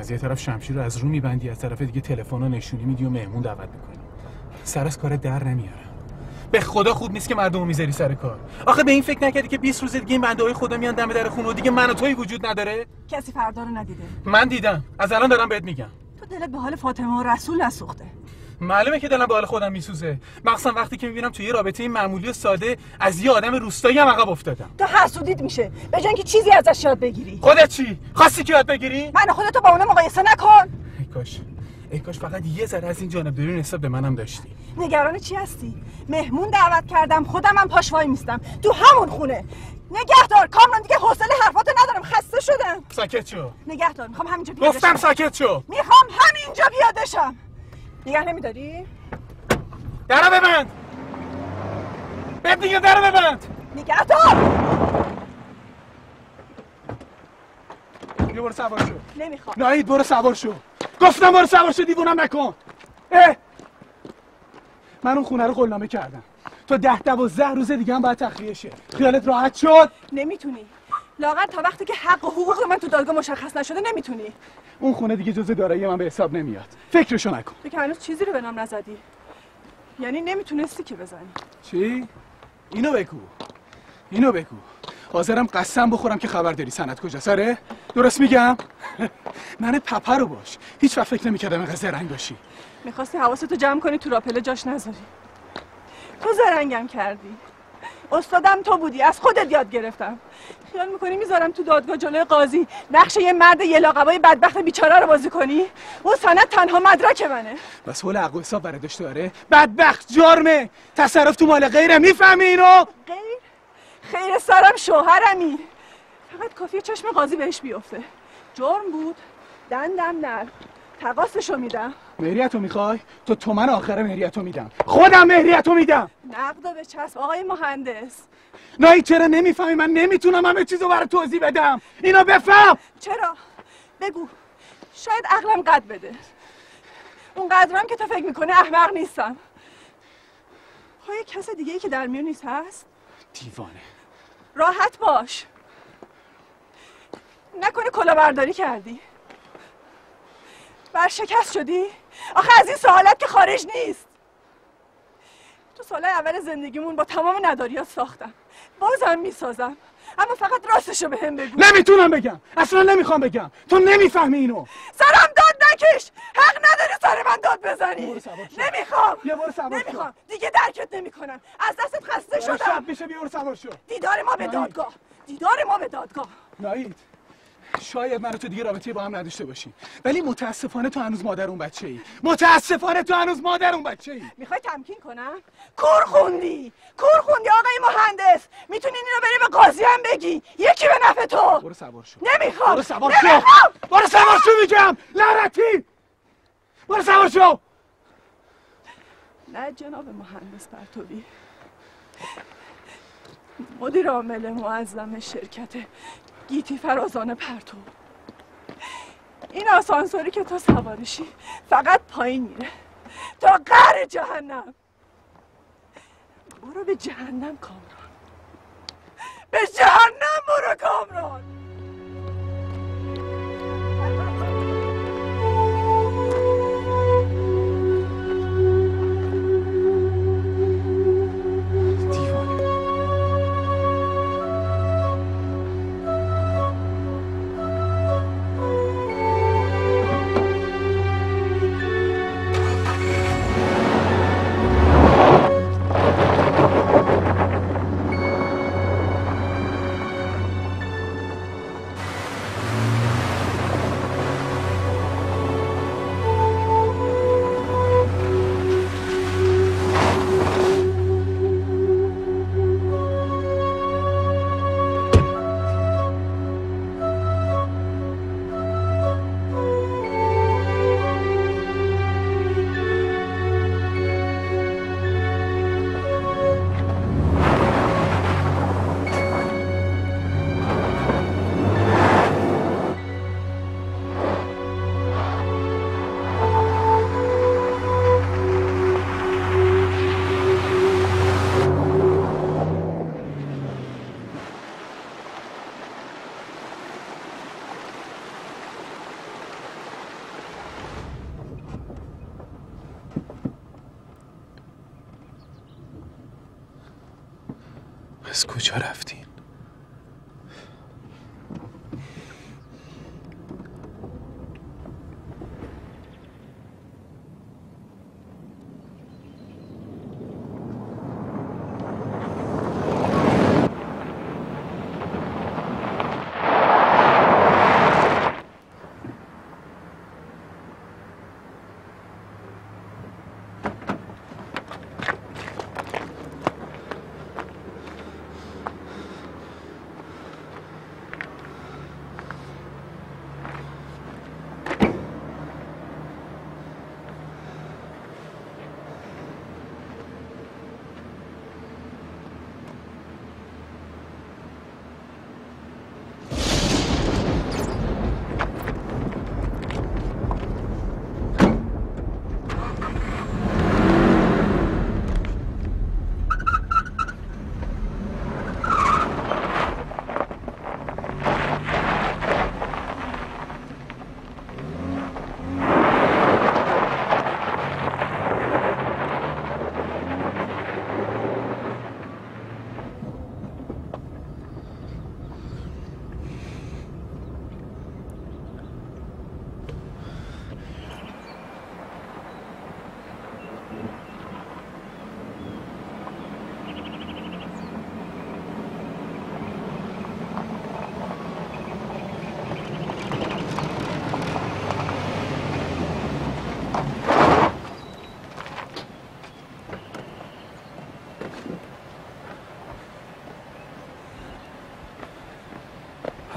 از یه طرف شمشیر رو از رو میبندی از طرف دیگه تلفن رو نشونی میدی و مهمون دعوت می‌کنی. سر از کار در نمیارم. به خدا خوب نیست که مردم رو می‌ذاری سر کار. آخه به این فکر نکردی که 20 روز دیگه این بنده های خدا میان دم در خونه و دیگه من و تویی وجود نداره؟ کسی فردا رو ندیده. من دیدم. از الان دارم بهت میگم. تو دلت به حال فاطمه و رسول نسوخته. معلومه که دلم به حال خودم میسوزه. مخصوصا وقتی که می‌بینم توی یه رابطه معمولی و ساده از یه آدم روستایی هم عقب افتادم. تو حسودیت میشه. به جای اینکه چیزی ازش یاد بگیری. خودت چی؟ خواستی که یاد بگیری؟ من خودتو با اون مقایسه نکن. ای کاش. ای کاش فقط یه ذره از این جانب داری نسبت به منم داشتی. نگران چی هستی؟ مهمون دعوت کردم خودم هم پاش وای میستم. تو همون خونه. نگهدار کامران دیگه حوصله حرفاتو ندارم. خسته شدم. ساکت شو. نگهدار می‌خوام همینجا پیاده گفتم. ساکت شو. می‌خوام همینجا پیاده شم نگه نمیداری؟ درو ببند. بهت دیگه درو ببند. نگهدار بیا برو سوار شو. نمی‌خوام. نایید برو سوار شو. گفتم برو سوار شو دیوونم نکن. اه. من اون خونه رو قولنامه کردم. تا ده دوازده روز دیگه هم باید تخلیه شه. خیالت راحت شد؟ نمی‌تونی. لاغر تا وقتی که حق و حقوق من تو دادگاه مشخص نشده نمی‌تونی. اون خونه دیگه جز دارایی من به حساب نمیاد. فکرشو نکن. تو که هنوز چیزی رو به نام نزدی. یعنی نمی‌تونستی که بزنی. چی؟ اینو بگو. اینو بگو. حاضرم قسم بخورم که خبر داری. سند کجا؟ سره؟ درست میگم؟ <laughs> من پپه رو باش. هیچ وقت فکر نمی‌کردم اینقدر زرنگ باشی. می‌خواستی حواستو جمع کنی تو راپله جاش نذاری. تو زرنگم کردی. استادم تو بودی. از خودت یاد گرفتم. خیال می‌کنی می‌ذارم تو دادگاه جلوی قاضی نقش یه مرد یه لاقبای بدبخت بیچاره رو بازی کنی؟ اون سند تنها مدرک منه. بس حول عقل حساب برای داشته داره. بدبخت جرمه. تصرف تو مال غیره می‌فهمی اینو؟ غیر؟ خیر سرم شوهرمی. فقط کافیه چشم قاضی بهش بیفته. جرم بود. دندم در. تقاصشو میدم. مهریتو می‌خوای؟ تو تو من آخر مهریتو میدم. خودم مهریتو میدم. نقد به چسب. آقای مهندس. نه چرا نمی‌فهمی؟ من نمی‌تونم همه چیزو برای توضیح بدم. اینو بفهم. چرا؟ بگو. شاید عقلم قد بده. اون قدرم که تو فکر می‌کنه احمق نیستم. های کس دیگه ای که در میون نیست هست؟ دیوانه. راحت باش. نکنه کلاهبرداری کردی. ورشکست شدی؟ آخه از این سوالات که خارج نیست. تو سالهای اول زندگیمون با تمام نداریات ساختم. بازم می‌سازم. اما فقط راستشو به هم بگو. نمی‌تونم بگم. اصلا نمی‌خوام بگم. تو نمی‌فهمی اینو. سرم داد نکش. حق نداری سر من داد بزنی. نمی‌خوام. بیا برو سوار. نمی‌خوام. دیگه درکت نمی‌کنم. از دستت خسته شب شدم. میشه بیا برو سوار شو. دیدار ما به. دادگاه. دیدار ما به دادگاه. نایید شاید من تو دیگه رابطه با هم نداشته باشیم. ولی متاسفانه تو هنوز مادر اون بچه ای متاسفانه تو هنوز مادر اون بچه ای می‌خوای تمکین کنم؟ کور خوندی. کور خوندی آقای مهندس. می‌تونی این رو بری به قاضی هم بگی. یکی به نفع تو. برو سوار شو. نمی‌خوام. برو سوار شو. برو سوار شو میگم. لعنتی. برو سوار شو. نه جناب مهندس پرتوی. مدیر عامل معظم شرکت گیتی فرازان پرتو. این آسانسوری که تو سوارشی فقط پایین میره. تا قهر جهنم. برو به جهنم کامران. به جهنم برو کامران.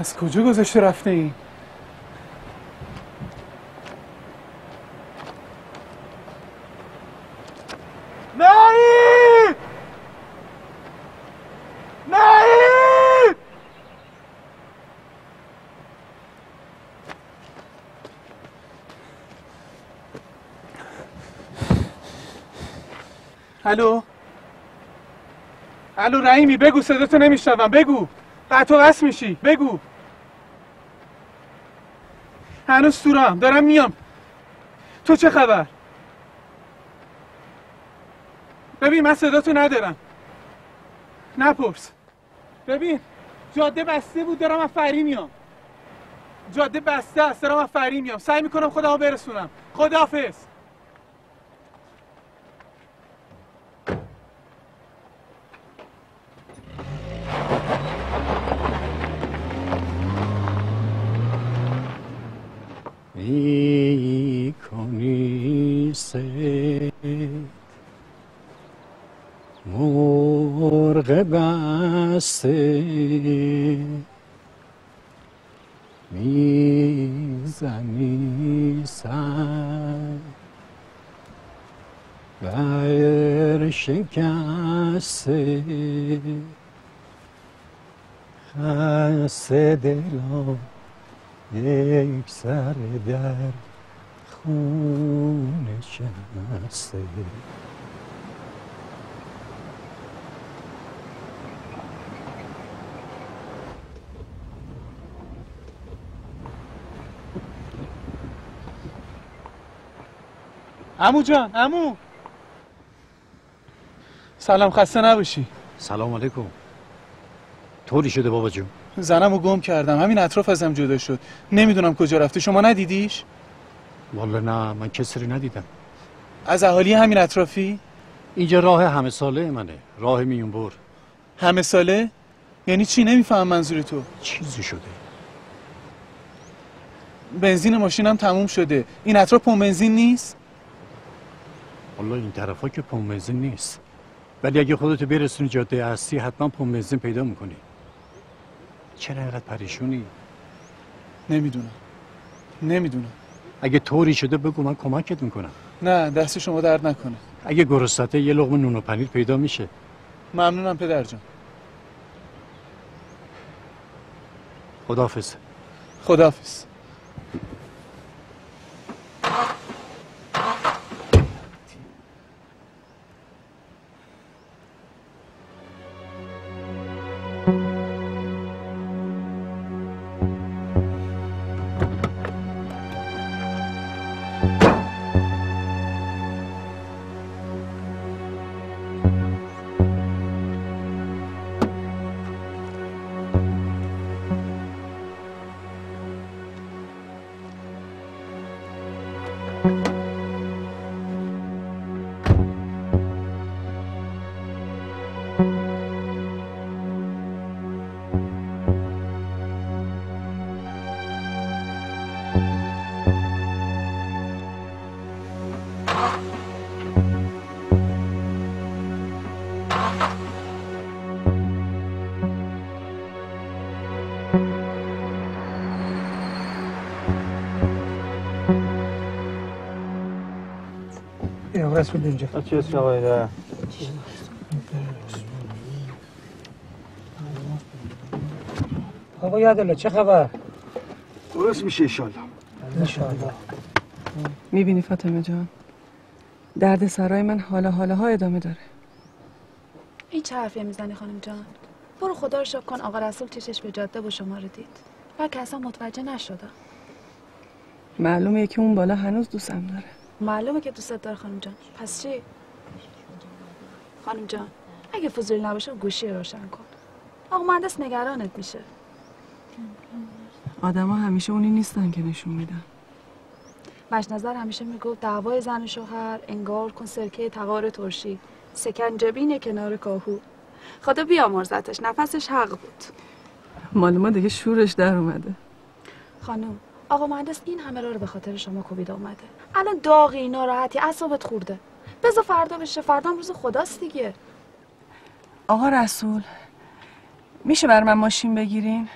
از کجا گذاشته رفته این الو؟ الو رحیمی بگو صداتو نمیشنوم بگو. قطع و میشی بگو. هنوز تورم دارم میام. تو چه خبر؟ ببین من صداتو ندارم. نپرس. ببین جاده بسته بود دارم فری میام. جاده بسته است دارم فری میام. سعی می‌کنم خودمو برسونم. خداحافظ. شکسته خسته دلم یک سر در خون شسته عمو جان عمو. سلام خسته نباشی. سلام علیکم. طوری شده بابا جون زنمو گم کردم. همین اطراف ازم جدا شد. نمی‌دونم کجا رفته شما ندیدیش؟ والا نه من کسی رو ندیدم. از اهالی همین اطرافی؟ اینجا راه همه ساله منه. راه میونبر همه ساله؟ یعنی چی؟ نمیفهم منظور تو. چیزی شده. بنزین ماشینم تموم شده. این اطراف پمپ بنزین نیست؟ والا این طرفا که پمپ بنزین نیست. ولی اگه خودتو برسونی جاده اصلی حتما پمپ بنزین پیدا می‌کنی. چرا اینقدر پریشونی؟ نمی‌دونم. نمی‌دونم. اگه طوری شده بگو من کمکت می‌کنم. نه دست شما درد نکنه. اگه گرسنته یه لقمه نون و پنیر پیدا میشه. ممنونم پدر جان. خداحافظ. خداحافظ رسول اینجا. چیز آقای آقا یادالله چه خبر؟ درست میشه ایشالله. انشاءالله. می‌بینی فاطمه جان؟ درد سرای من حالا حالا ها ادامه داره. این چه حرفی می‌زنی خانم جان. برو خدا رو شکر کن آقا رسول چشش به جاده با شما رو دید. و اصلا متوجه نشدم. معلومه که اون بالا هنوز دوستم داره. معلومه که دوستت داره خانم جان. پس چی؟ خانم جان اگه فضولی نباشه گوشی رو روشن کن. آقا مهندس نگرانت میشه. آدما همیشه اونی نیستن که نشون میدن. مشنظر همیشه می‌گفت دعوای زن و شوهر انگار کن سرکه تقار ترشی. سکنجبین کنار کاهو. خدا بیامرزتش نفسش حق بود. مال ما دیگه شورش در اومده. خانم آقا مهندس این همه رو به خاطر شما کوبیده اومده. الان داغی ناراحتی اعصابت خورده. بذار فردا بشه فردا روز خداست دیگه. آقا رسول میشه بر من ماشین بگیرین؟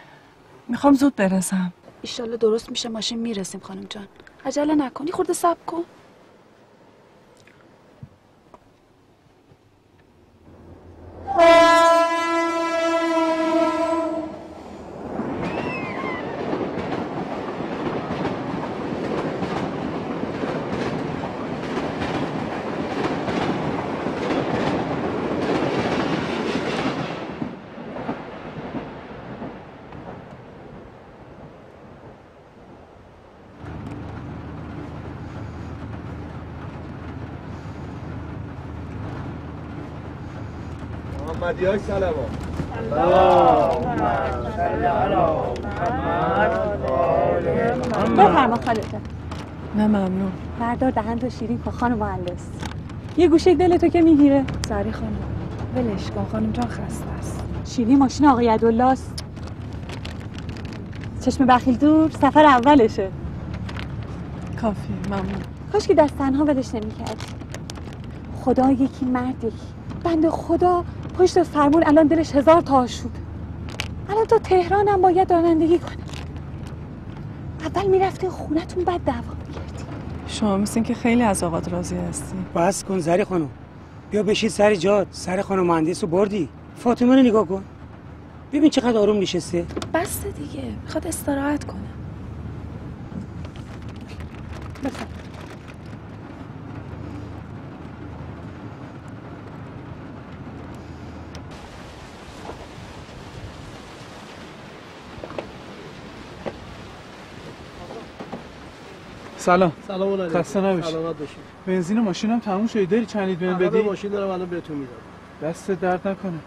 می‌خوام زود برسم. ایشالله درست میشه ماشین می‌رسیم خانم جان. عجله نکنی خورده صبر کن. محمدی های سلوات بفرما خالته نه ممنون. بردار دهن تو شیرین کن خانم مهندس. یه گوشه دل تو که می‌گیره. سری خانم ولش کن خانم جان خسته است. شیرین ماشین آقای عدالله است چشم بخیل دور سفر اولشه. کافی ممنون. کاش که دست تنها ولش نمی‌کردی. خدا یکی مرد یکی بنده خدا پشت فرمون الان دلش هزار تا آشوب. الان تا تهرانم باید رانندگی کنه اول می‌رفته خونتون بعد دعوا می‌کردی. شما مثل که خیلی از آقات راضی هستی. بس کن زری خانم. بیا بشید سر جاد سر خانم مهندس رو بردی. فاطمه رو نگاه کن. ببین چقدر آروم نشسته. بس دیگه. می‌خواد استراحت کنه بفرم سلام. سلام علیکم. خسته نباشی. سلامت باشی. بنزین ماشینم تموم شده داری چندید بهم بدی؟ ماشین دارم الان بهتون میدم. دست درد نکنه.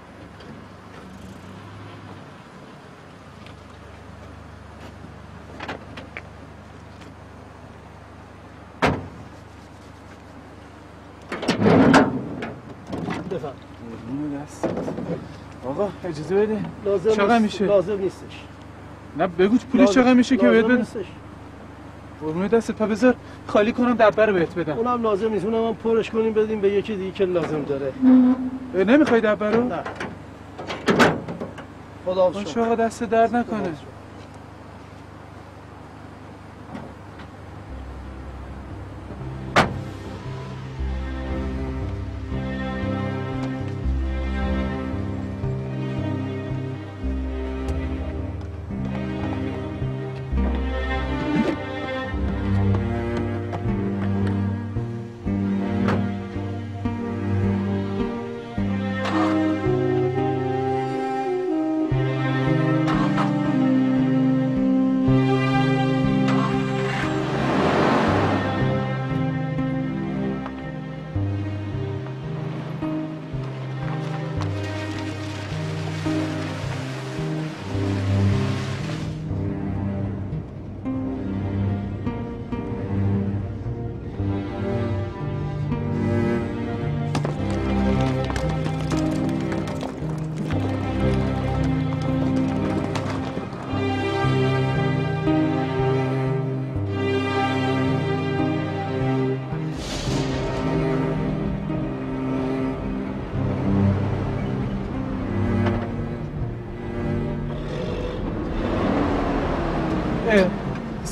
آقا اجازه بده. لازم چقدر میشه؟ لازم نیستش. نه بگو پولی لازم- چقدر میشه که بهت لازم قربون دستت پا بذار. خالی کنم دبه رو بهت بدم. اونم لازم نیست. اونم هم پرش کنیم بدیم به یکی دیگه که لازم داره. نمی‌خوای دبه رو؟ نه. خدا آقا دست درد نکنه.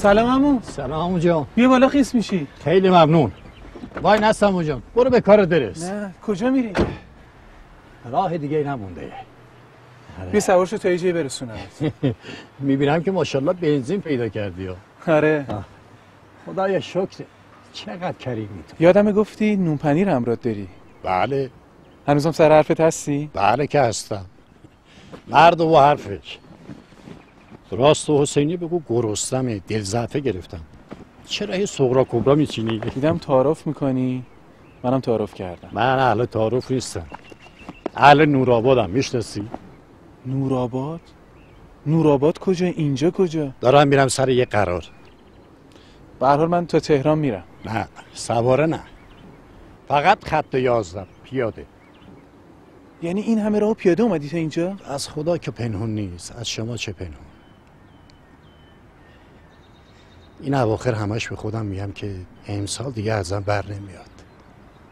سلام عمو. سلام جان. بیا بالا خیس میشی. خیلی ممنون. وای نستم جان. برو به کارت برس. نه کجا میری؟ راه دیگه نمونده. بیا سوار شو تا یه جایی برسونم. <laughs> می‌بینم که ماشاءالله بنزین پیدا کردی. آره. خدایا شکر. چقدر کریمی تو یادم گفتی نون پنیر همراه داری. بله. هنوزم سر حرفت هستی؟ بله که هستم. مرد و حرفش. راست و حسینی بگو گرستمه دل ضعفه گرفتم. چرا یه سغرا کبرا میچینی؟ دیدم تعارف می‌کنی. منم تعارف کردم. من اهل تعارف نیستم. اهل نورآبادم می‌شناسی؟ نورآباد؟ نورآباد کجا؟ اینجا کجا؟ دارم میرم سر یه قرار. به حال من تا تهران میرم. نه سواره نه. فقط خط یازدم پیاده. یعنی این همه راه پیاده اومدی تا اینجا؟ از خدا که پنهون نیست. از شما چه پنهون؟ این اواخر همش به خودم میگم که امسال دیگه ازم بر نمیاد.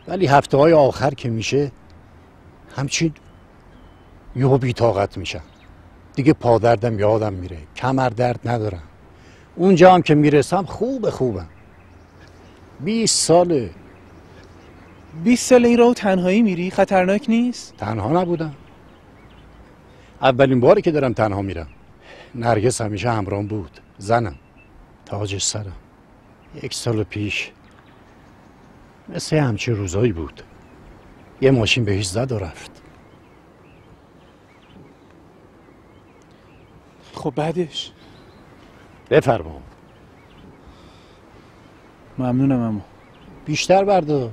ولی هفته های آخر که میشه همچین یهو بیتاقت میشم. دیگه پادردم یادم میره. کمر درد ندارم. اونجا هم که می‌رسم خوب خوبم. 20 ساله 20 سال این راهو تنهایی میری؟ خطرناک نیست؟ تنها نبودم. اولین باری که دارم تنها میرم. نرگس همیشه همرام بود. زنم. تاج سرم. یک سال پیش. مثل همچی روزایی بود. یه ماشین بهش زد و رفت. خب بعدش؟ بفرما. ممنونم اما. بیشتر بردار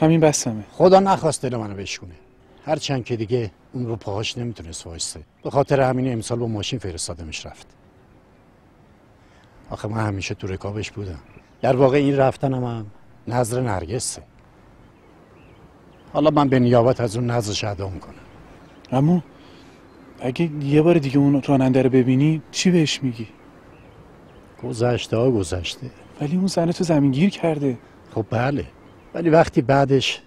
همین بسمه. خدا نخواست دل منو بشکونه. هر چند که دیگه اون رو پاهاش نمی‌تونست وایسته به خاطر همین امسال با ماشین فرستادمش رفت. آخه من همیشه تو رکابش بودم. در واقع این رفتنم هم نظر نرگسه. حالا من به نیابت از اون نظرش ادا می‌کنم. اما اگه یه بار دیگه اون راننده رو ببینی چی بهش میگی؟ گذشته ها گذشته. ولی اون زنه تو زمین گیر کرده. خب بله. ولی وقتی بعدش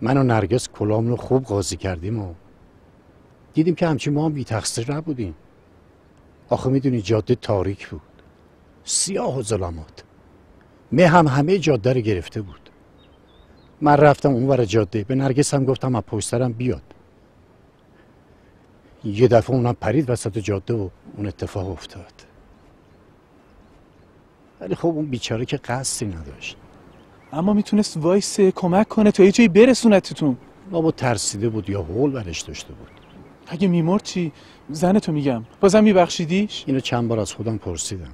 من و نرگس کلام رو خوب قاضی کردیم و دیدیم که همچین ما هم بی تقصیر نبودیم. آخه می‌دونی جاده تاریک بود. سیاه و ظلمات. مه هم همه جاده رو گرفته بود. من رفتم اون جاده. به نرگس هم گفتم از پشت سرم بیاد. یه دفعه اونم پرید وسط جاده و اون اتفاق افتاد. ولی خب اون بیچاره که قصدی نداشت. اما می‌تونست وایسه کمک کنه تا یه جایی برسونتتون بابا ترسیده بود یا هول برش داشته بود. اگه میمرد چی؟ زن تو میگم. بازم میبخشیدیش؟ اینو چند بار از خودم پرسیدم.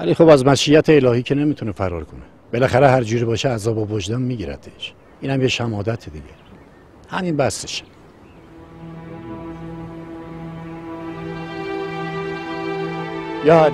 ولی خب از مشیت الهی که نمی‌تونه فرار کنه. بالاخره هر جوری باشه عذاب و وجدان میگیرتش اینم یه شمادت دیگه. همین بسشه یا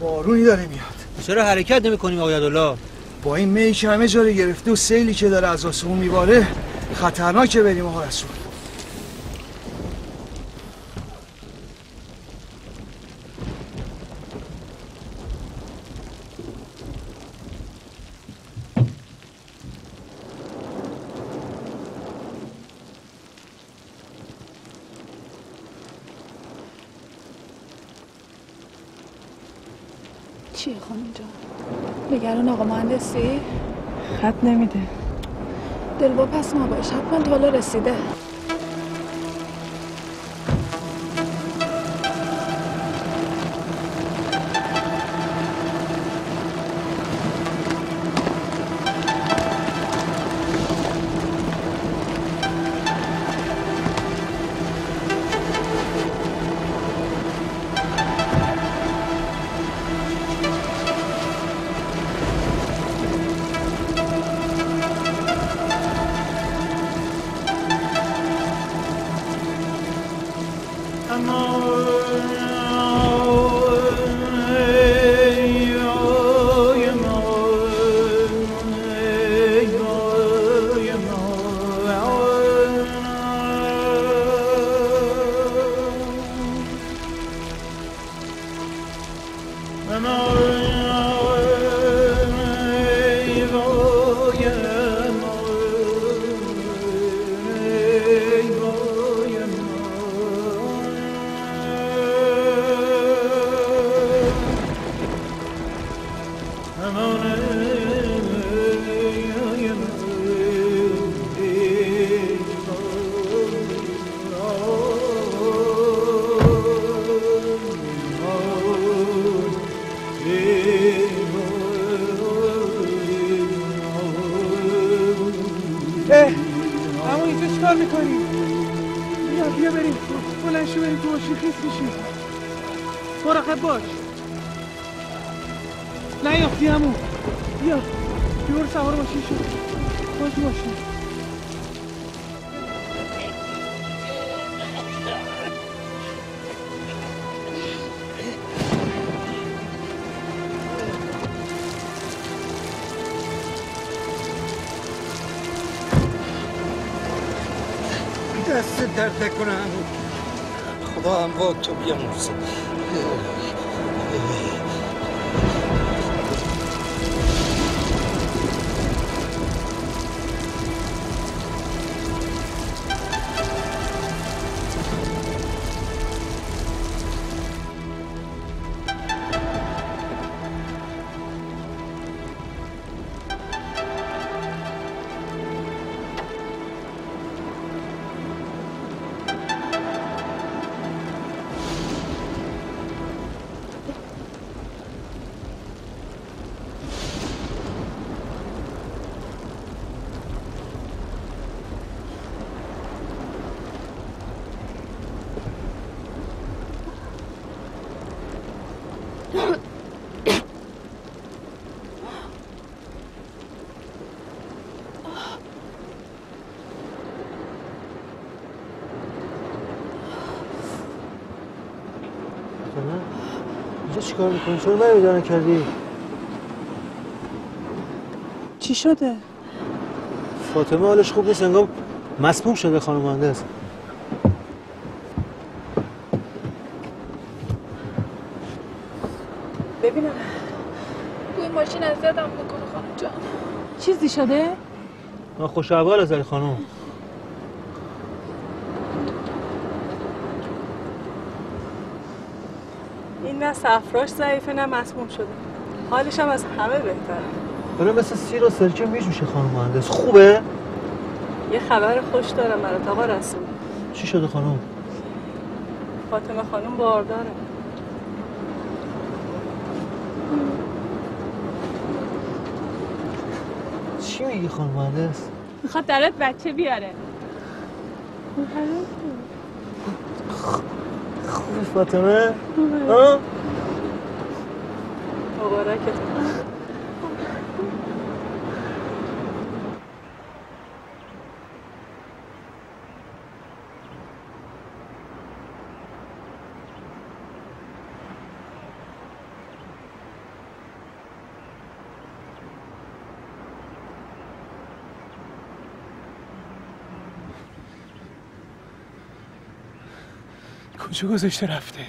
بارونی داره میاد. چرا حرکت نمی کنیم آقای عبدالله؟ با این می که همه جا رو گرفته و سیلی که داره از آسمون میباره خطرناکه بریم آقا رسول. چیه خانم جان نگران آقا مهندسی؟ خط نمیده. دلوا پس نباش حتما تا حالا رسیده. چیکار می‌کنی؟ چرا من بیدار نکردی؟ چی شده؟ فاطمه حالش خوب نیست انگار مسموم شده خانم مهندس ببینم توی ماشین اذیتم می‌کنه خانم جان چیزی شده؟ من خوش احوال از خانم نه صفراش ضعیفه نه مسموم شده حالش هم از همه بهتره داره مثل سیر و سرکه میجوشه خانم مهندس خوبه؟ یه خبر خوش دارم برات آقا رسول چی شده خانم؟ فاطمه خانم بارداره چی میگی خانم مهندس؟ می‌خواد درات بچه بیاره خوبی فاطمه؟ ها؟ کجا گذاشته رفته؟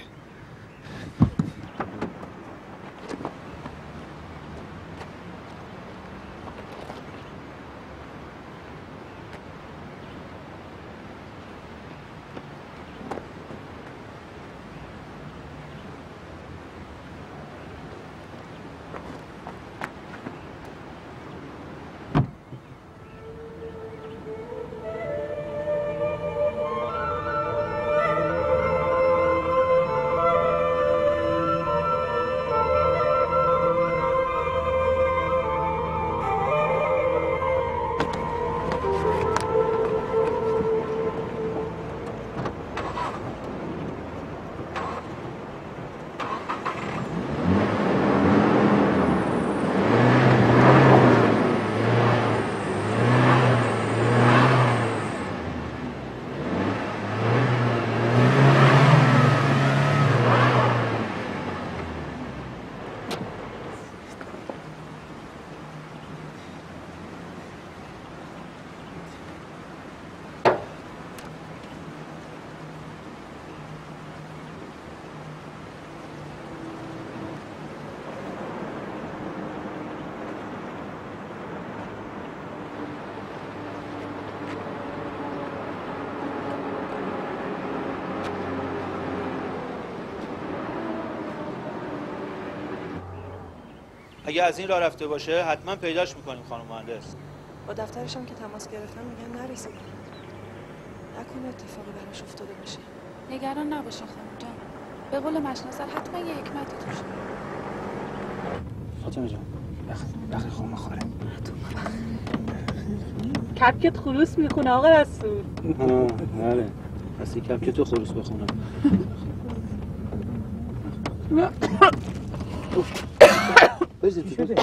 اگه از این راه رفته باشه حتما پیداش می‌کنیم خانم مهندس. با دفترشم که تماس گرفتم میگن نرسیدم نکنه اتفاقی براش افتاده باشه. نگران نباشین خانم جان. به قول مشناسر حتما یه حکمتی توش فاطمه جان بخی خورما خوره کپکت خلوص می‌خونه آقا رسول. بله. پس این کپ که تو خروس بخونم. بزید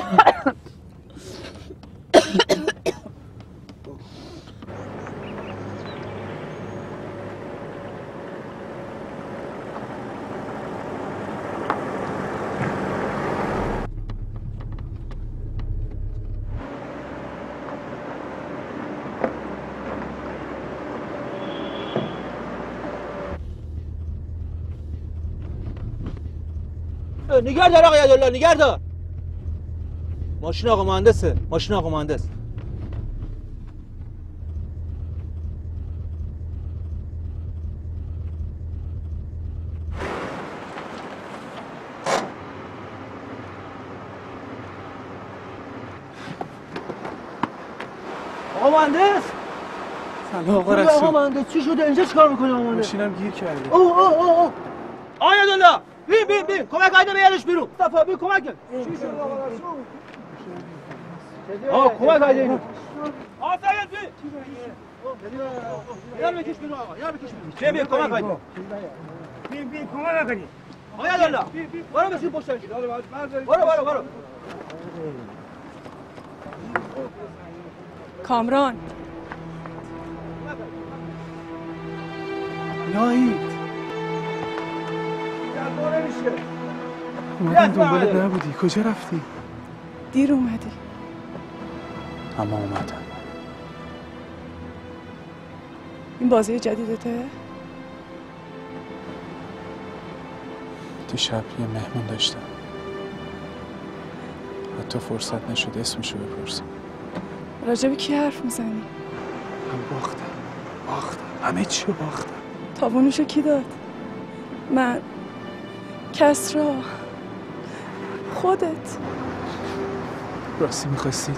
تو نگه دار آقای عدالله نگه دار ماشین آقا مهندسه ماشین آقا مهندس. آقا مهندس؟ سلام آقا آقا رسول. مهندس چی شده؟ اینجا چیکار می‌کنه آقا مهندس؟ ماشینم گیر کرده. اوه اوه اوه آقای عدالله بی بی بی. کمک های بیارش بیرون. صفا بی کمک کن. چی شده آقا رسول؟ آقا کمک های بیارش آقا سید بی یار بکش بیرون آقا یار بکش بیرون بی بی کمک های بی بی کمک کنی آقای عدالله برو بشین پشتش برو برو برو کامران نایید اومدم دنبالت نبودی کجا رفتی دیر اومدی اما اومدم این بازی جدیدته؟ دیشب یه مهمون داشتم. حتی فرصت نشد اسمشو بپرسم. راجب کی حرف می‌زنی؟ من باختم باختم. همه چی باختم. تاوانشو کی داد؟ من کسرا خودت. راستی می‌خواستی؟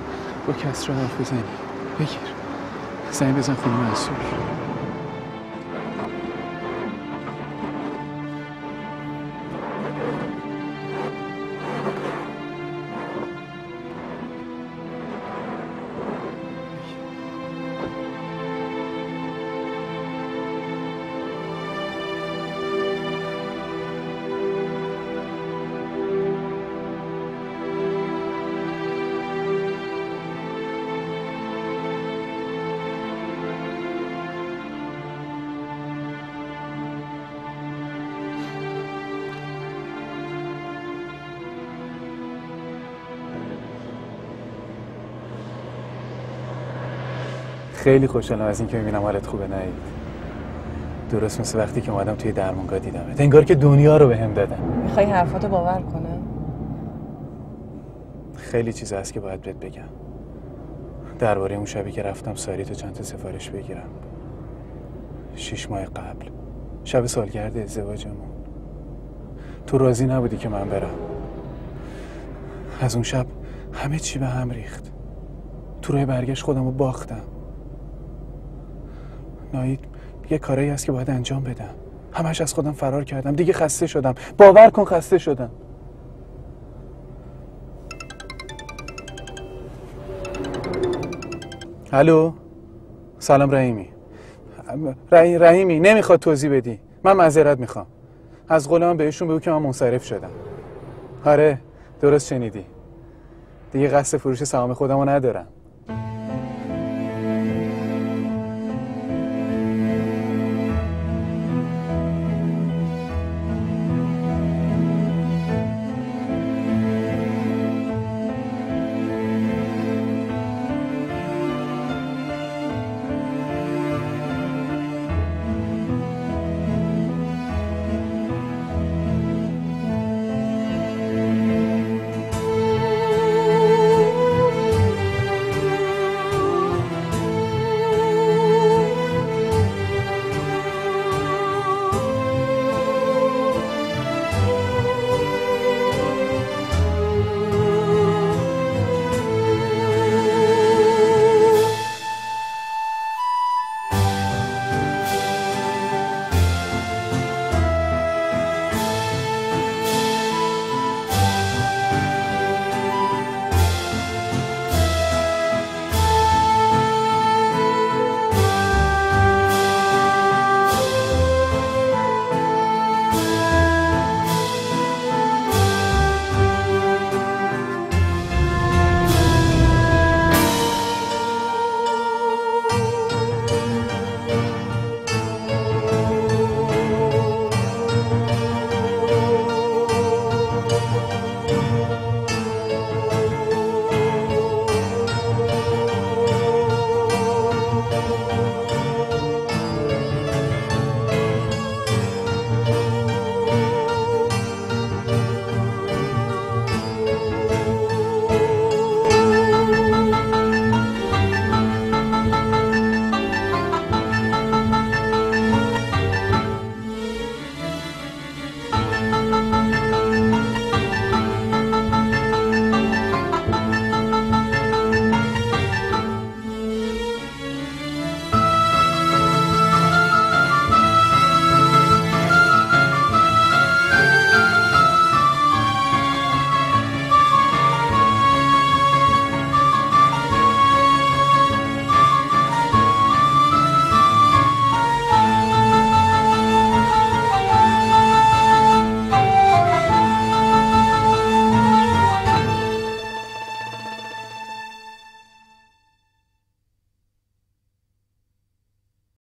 با کس رو حرف بزنی. بگیر. زنگ بزن خونه منصور خیلی خوشحالم از اینکه می‌بینم حالت خوبه. نهید درست مثل وقتی که اومدم توی درمونگاه دیدم. انگار که دنیا رو بهم به دادن. می‌خوای حرفاتو باور کنم خیلی چیز هست که باید بهت بگم. درباره اون شبی که رفتم ساری تو چند تا سفارش بگیرم. شیش ماه قبل. شب سالگرد ازدواجمون. تو راضی نبودی که من برم. از اون شب همه چی به هم ریخت. تو راه برگشت خودم رو باختم. نایید یه کارایی هست که باید انجام بدم. همش از خودم فرار کردم. دیگه خسته شدم. باور کن خسته شدم. الو؟ سلام رحیمی. رحی- رحیمی نمی‌خواد توضیح بدی. من معذرت می‌خوام. از قول من بهشون بگو که من منصرف شدم. آره درست شنیدی. دیگه قصد فروش سهام خودمو ندارم.